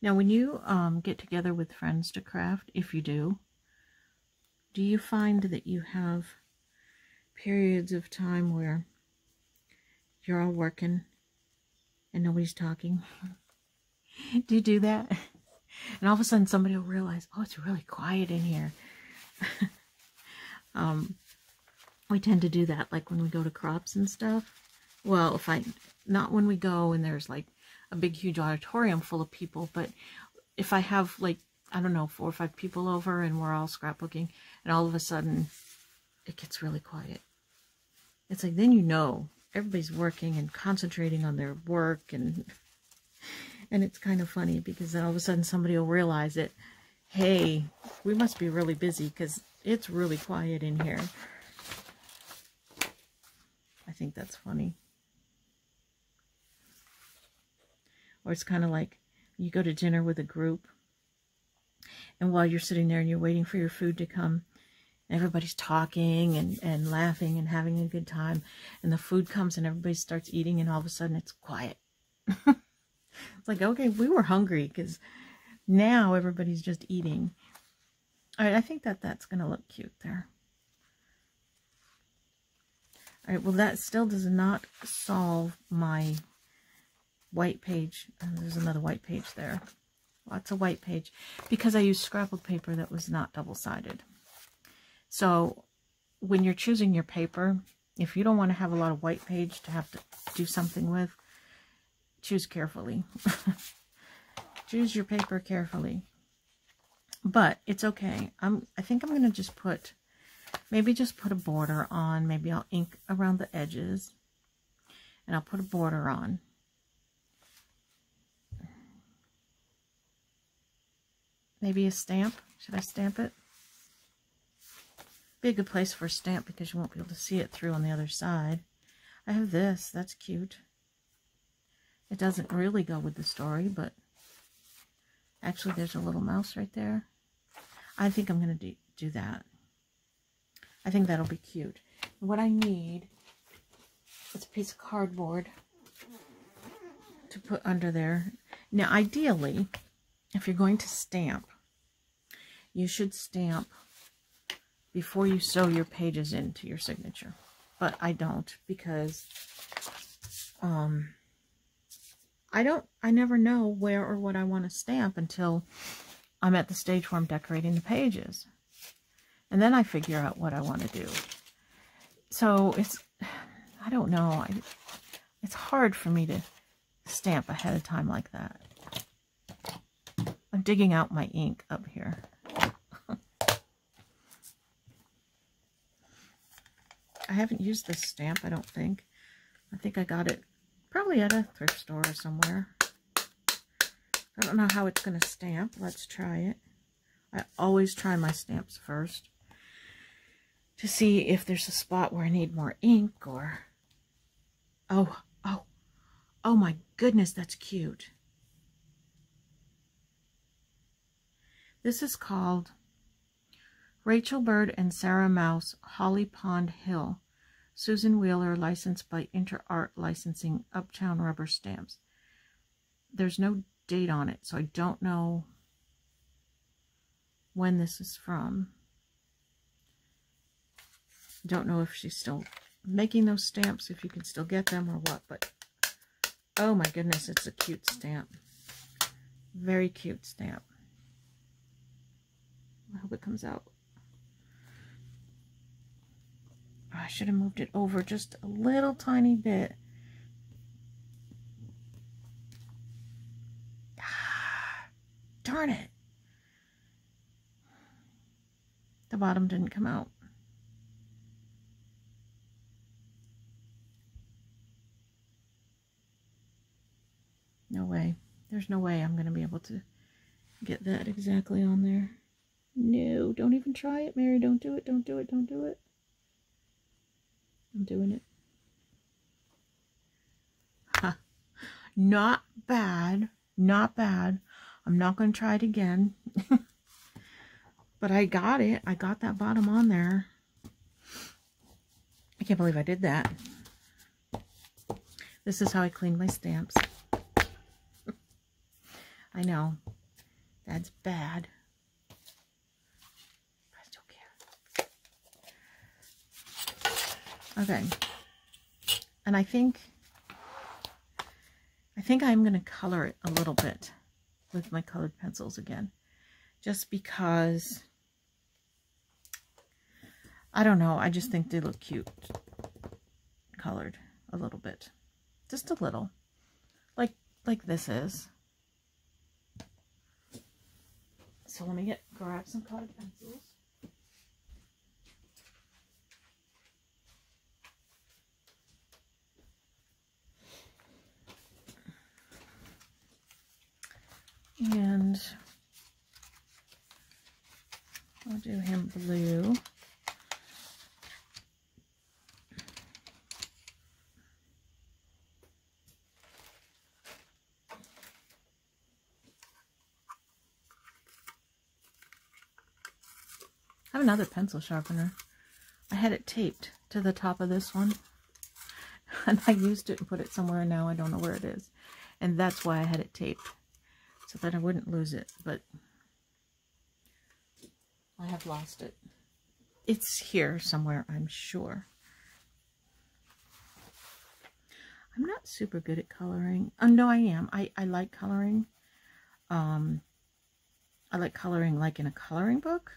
Now, when you um, get together with friends to craft, if you do, do you find that you have periods of time where you're all working and nobody's talking? do you do that? And all of a sudden somebody will realize, oh, it's really quiet in here. um, we tend to do that, like when we go to crops and stuff. Well, if I, not when we go and there's like a big, huge auditorium full of people. But if I have like, I don't know, four or five people over and we're all scrapbooking and all of a sudden it gets really quiet. It's like, then you know, everybody's working and concentrating on their work and, and it's kind of funny because then all of a sudden somebody will realize it. Hey, we must be really busy because it's really quiet in here. I think that's funny. Or it's kind of like you go to dinner with a group and while you're sitting there and you're waiting for your food to come, everybody's talking and, and laughing and having a good time. And the food comes and everybody starts eating and all of a sudden it's quiet. it's like, okay, we were hungry because now everybody's just eating. All right, I think that that's going to look cute there. All right, well, that still does not solve my white page. And there's another white page there. Lots of white page. Because I used scrapbook paper that was not double-sided. So when you're choosing your paper, if you don't want to have a lot of white page to have to do something with, choose carefully. choose your paper carefully. But it's okay. I'm, I think I'm going to just put, maybe just put a border on. Maybe I'll ink around the edges. And I'll put a border on. Maybe a stamp. Should I stamp it? Be a good place for a stamp because you won't be able to see it through on the other side. I have this. That's cute. It doesn't really go with the story, but actually there's a little mouse right there. I think I'm going to do, do that. I think that'll be cute. What I need is a piece of cardboard to put under there. Now, ideally, if you're going to stamp, you should stamp before you sew your pages into your signature. But I don't because um, I don't, I never know where or what I want to stamp until I'm at the stage where I'm decorating the pages. And then I figure out what I want to do. So it's, I don't know. I, it's hard for me to stamp ahead of time like that. I'm digging out my ink up here. I haven't used this stamp, I don't think. I think I got it probably at a thrift store or somewhere. I don't know how it's going to stamp. Let's try it. I always try my stamps first to see if there's a spot where I need more ink or... Oh, oh, oh my goodness, that's cute. This is called Rachel Bird and Sarah Mouse, Holly Pond Hill. Susan Wheeler, licensed by InterArt Licensing, Uptown Rubber Stamps. There's no date on it, so I don't know when this is from. Don't know if she's still making those stamps, if you can still get them or what, but oh my goodness, it's a cute stamp. Very cute stamp. I hope it comes out oh, I should have moved it over just a little tiny bit. darn it. The bottom didn't come out. No way. There's no way I'm going to be able to get that exactly on there. No, don't even try it, Mary. Don't do it. Don't do it. Don't do it. I'm doing it. Huh. Not bad. Not bad. I'm not going to try it again. but I got it. I got that bottom on there. I can't believe I did that. This is how I clean my stamps. I know. That's bad. Okay. And I think, I think I'm going to color it a little bit with my colored pencils again. Just because, I don't know, I just think they look cute colored a little bit. Just a little. Like, like this is. So let me get, grab some colored pencils. And I'll do him blue. I have another pencil sharpener. I had it taped to the top of this one. And I used it and put it somewhere and now I don't know where it is. And that's why I had it taped so that I wouldn't lose it, but I have lost it. It's here somewhere, I'm sure. I'm not super good at coloring. Oh, no, I am. I, I like coloring. Um, I like coloring like in a coloring book.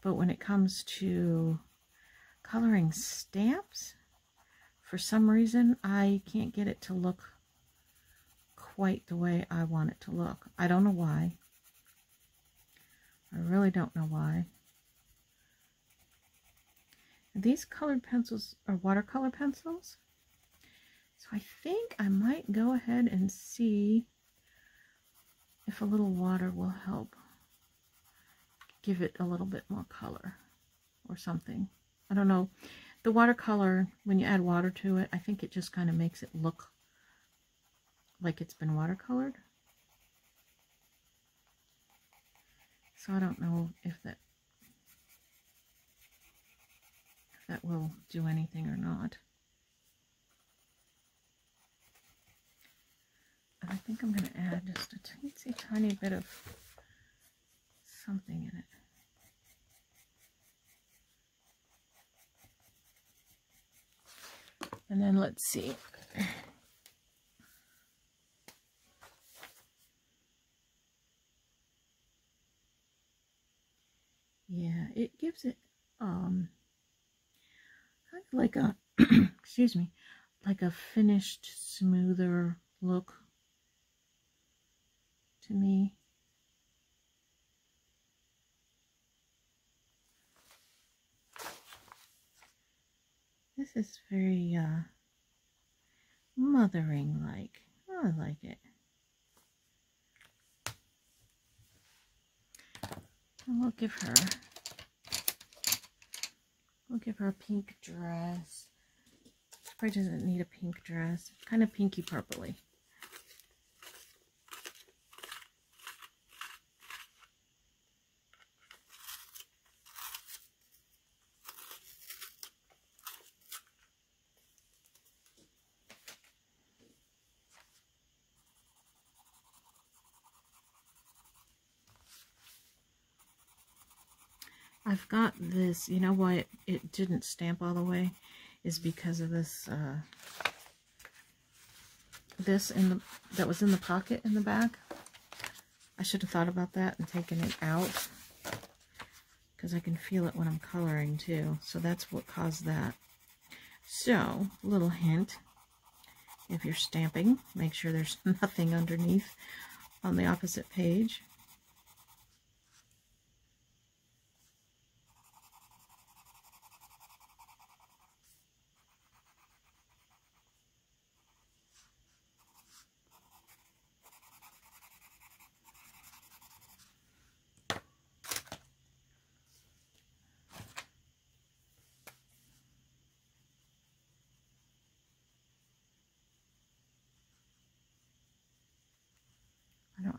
But when it comes to coloring stamps, for some reason, I can't get it to look quite the way I want it to look. I don't know why. I really don't know why. These colored pencils are watercolor pencils. So I think I might go ahead and see if a little water will help give it a little bit more color or something. I don't know. The watercolor, when you add water to it, I think it just kind of makes it look like it's been watercolored. So I don't know if that if that will do anything or not. And I think I'm going to add just a teensy tiny bit of something in it. And then let's see. Yeah, it gives it um kind of like a excuse me, like a finished, smoother look to me. This is very uh, mothering like. I like it. And we'll give her we'll give her a pink dress. She probably doesn't need a pink dress. Kind of pinky purpley. I've got this, you know why it, it didn't stamp all the way? Is because of this, uh, this in the, that was in the pocket in the back. I should have thought about that and taken it out. Because I can feel it when I'm coloring too. So that's what caused that. So, little hint. If you're stamping, make sure there's nothing underneath on the opposite page.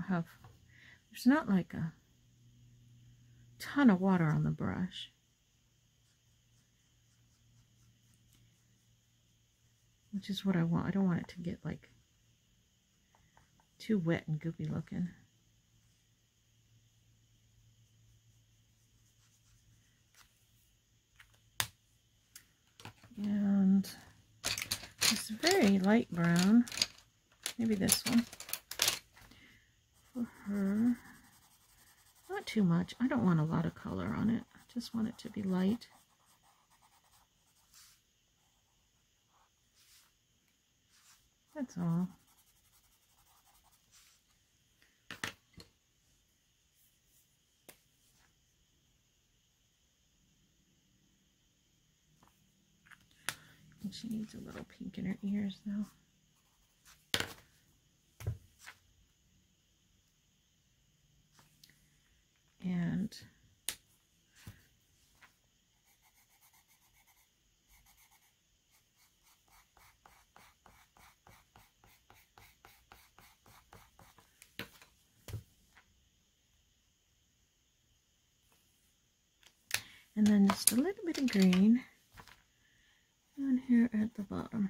have, there's not like a ton of water on the brush. Which is what I want. I don't want it to get like too wet and goopy looking. And it's very light brown. Maybe this one for her. Not too much. I don't want a lot of color on it. I just want it to be light. That's all. She needs a little pink in her ears though. And and then just a little bit of green down here at the bottom.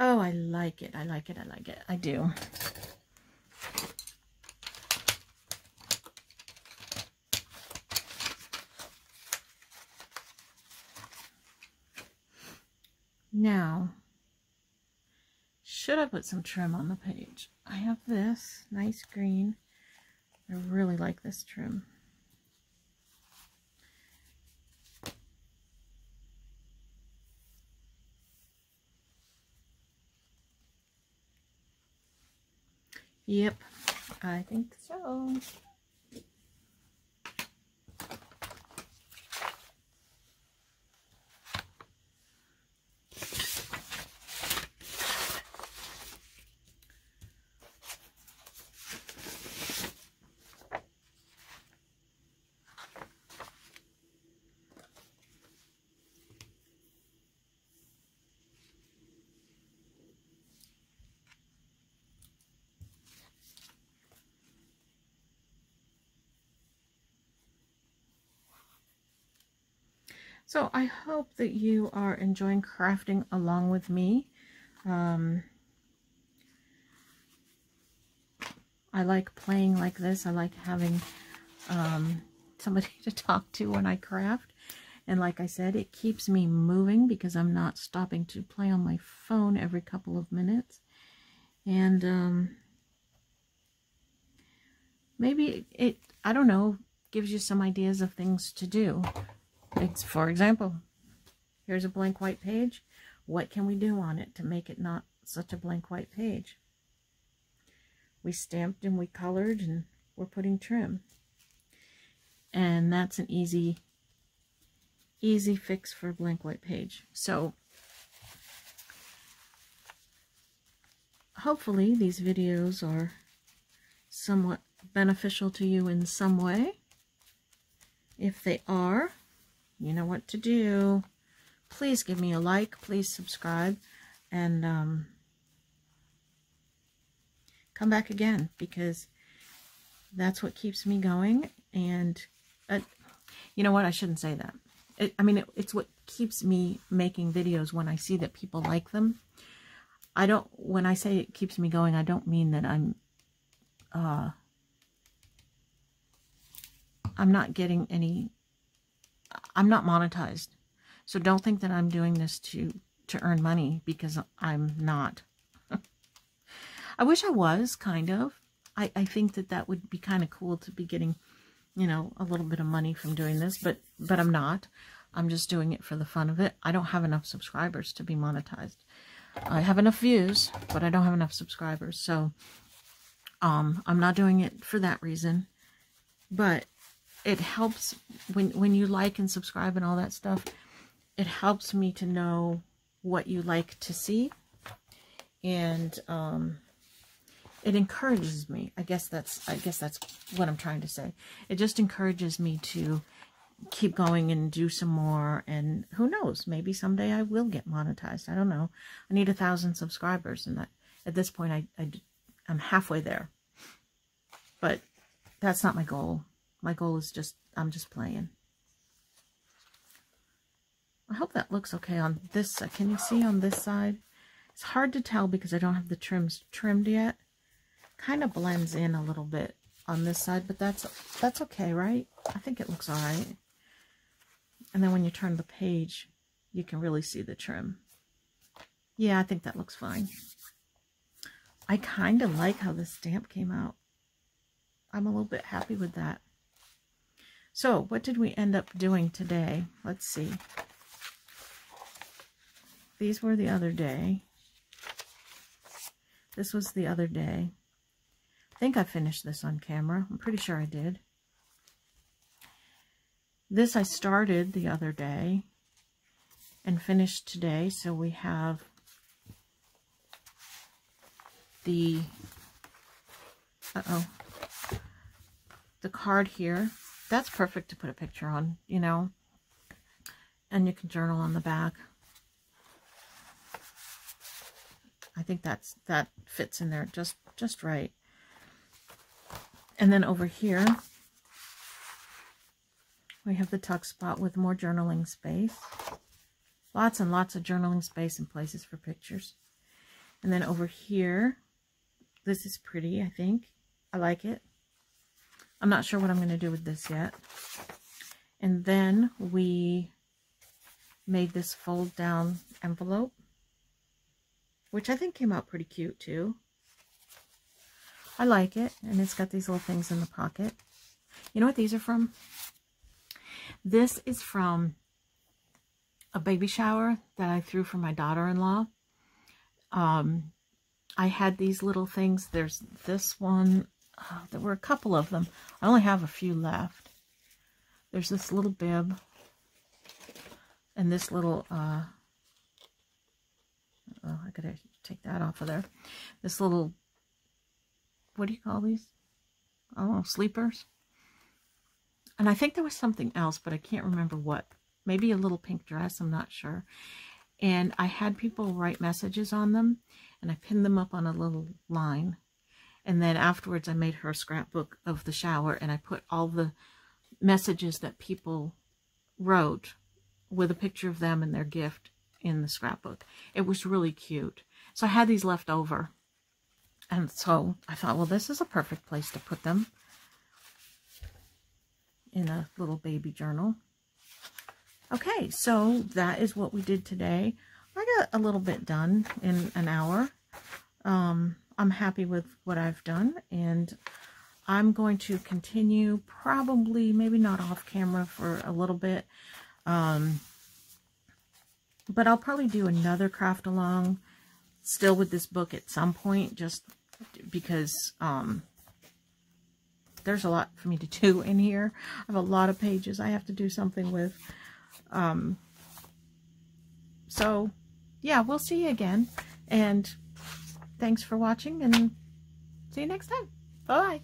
Oh, I like it. I like it. I like it. I do. Now, should I put some trim on the page? I have this nice green. I really like this trim. Yep, I think so. So I hope that you are enjoying crafting along with me. Um, I like playing like this. I like having um, somebody to talk to when I craft. And like I said, it keeps me moving because I'm not stopping to play on my phone every couple of minutes. And um, maybe it, I don't know, gives you some ideas of things to do. It's, for example, here's a blank white page. What can we do on it to make it not such a blank white page? We stamped and we colored and we're putting trim. And that's an easy, easy fix for a blank white page. So, hopefully these videos are somewhat beneficial to you in some way. If they are, you know what to do. Please give me a like. Please subscribe. And um, come back again because that's what keeps me going. And uh, you know what? I shouldn't say that. It, I mean, it, it's what keeps me making videos when I see that people like them. I don't, when I say it keeps me going, I don't mean that I'm, uh, I'm not getting any I'm not monetized. So don't think that I'm doing this to, to earn money because I'm not. I wish I was, kind of. I, I think that that would be kind of cool to be getting, you know, a little bit of money from doing this, but, but I'm not. I'm just doing it for the fun of it. I don't have enough subscribers to be monetized. I have enough views, but I don't have enough subscribers. So um, I'm not doing it for that reason. But it helps when when you like and subscribe and all that stuff it helps me to know what you like to see. And um it encourages me. I guess that's i guess that's what i'm trying to say. It just encourages me to keep going and do some more and who knows maybe someday i will get monetized. I don't know. I need a thousand subscribers and that at this point i, I i'm halfway there. But that's not my goal my goal is just, I'm just playing. I hope that looks okay on this side. Can you see on this side? It's hard to tell because I don't have the trims trimmed yet. Kind of blends in a little bit on this side, but that's that's okay, right? I think it looks all right. And then when you turn the page, you can really see the trim. Yeah, I think that looks fine. I kind of like how the stamp came out. I'm a little bit happy with that. So, what did we end up doing today? Let's see. These were the other day. This was the other day. I think I finished this on camera. I'm pretty sure I did. This I started the other day and finished today. So we have the, uh-oh, the card here that's perfect to put a picture on, you know. And you can journal on the back. I think that's that fits in there just just right. And then over here, we have the tuck spot with more journaling space. Lots and lots of journaling space and places for pictures. And then over here, this is pretty, I think. I like it. I'm not sure what I'm going to do with this yet. And then we made this fold down envelope, which I think came out pretty cute too. I like it, and it's got these little things in the pocket. You know what these are from? This is from a baby shower that I threw for my daughter-in-law. Um, I had these little things. There's this one, uh, there were a couple of them. I only have a few left. There's this little bib and this little, uh, oh, I gotta take that off of there. This little, what do you call these? Oh, sleepers. And I think there was something else, but I can't remember what. Maybe a little pink dress, I'm not sure. And I had people write messages on them, and I pinned them up on a little line. And then afterwards, I made her a scrapbook of the shower and I put all the messages that people wrote with a picture of them and their gift in the scrapbook. It was really cute. So I had these left over. And so I thought, well, this is a perfect place to put them in a little baby journal. Okay, so that is what we did today. I got a little bit done in an hour. Um, I'm happy with what I've done, and I'm going to continue, probably, maybe not off camera for a little bit, um, but I'll probably do another craft along, still with this book at some point, just because um, there's a lot for me to do in here. I have a lot of pages I have to do something with. Um, so, yeah, we'll see you again. And thanks for watching and see you next time. Bye-bye.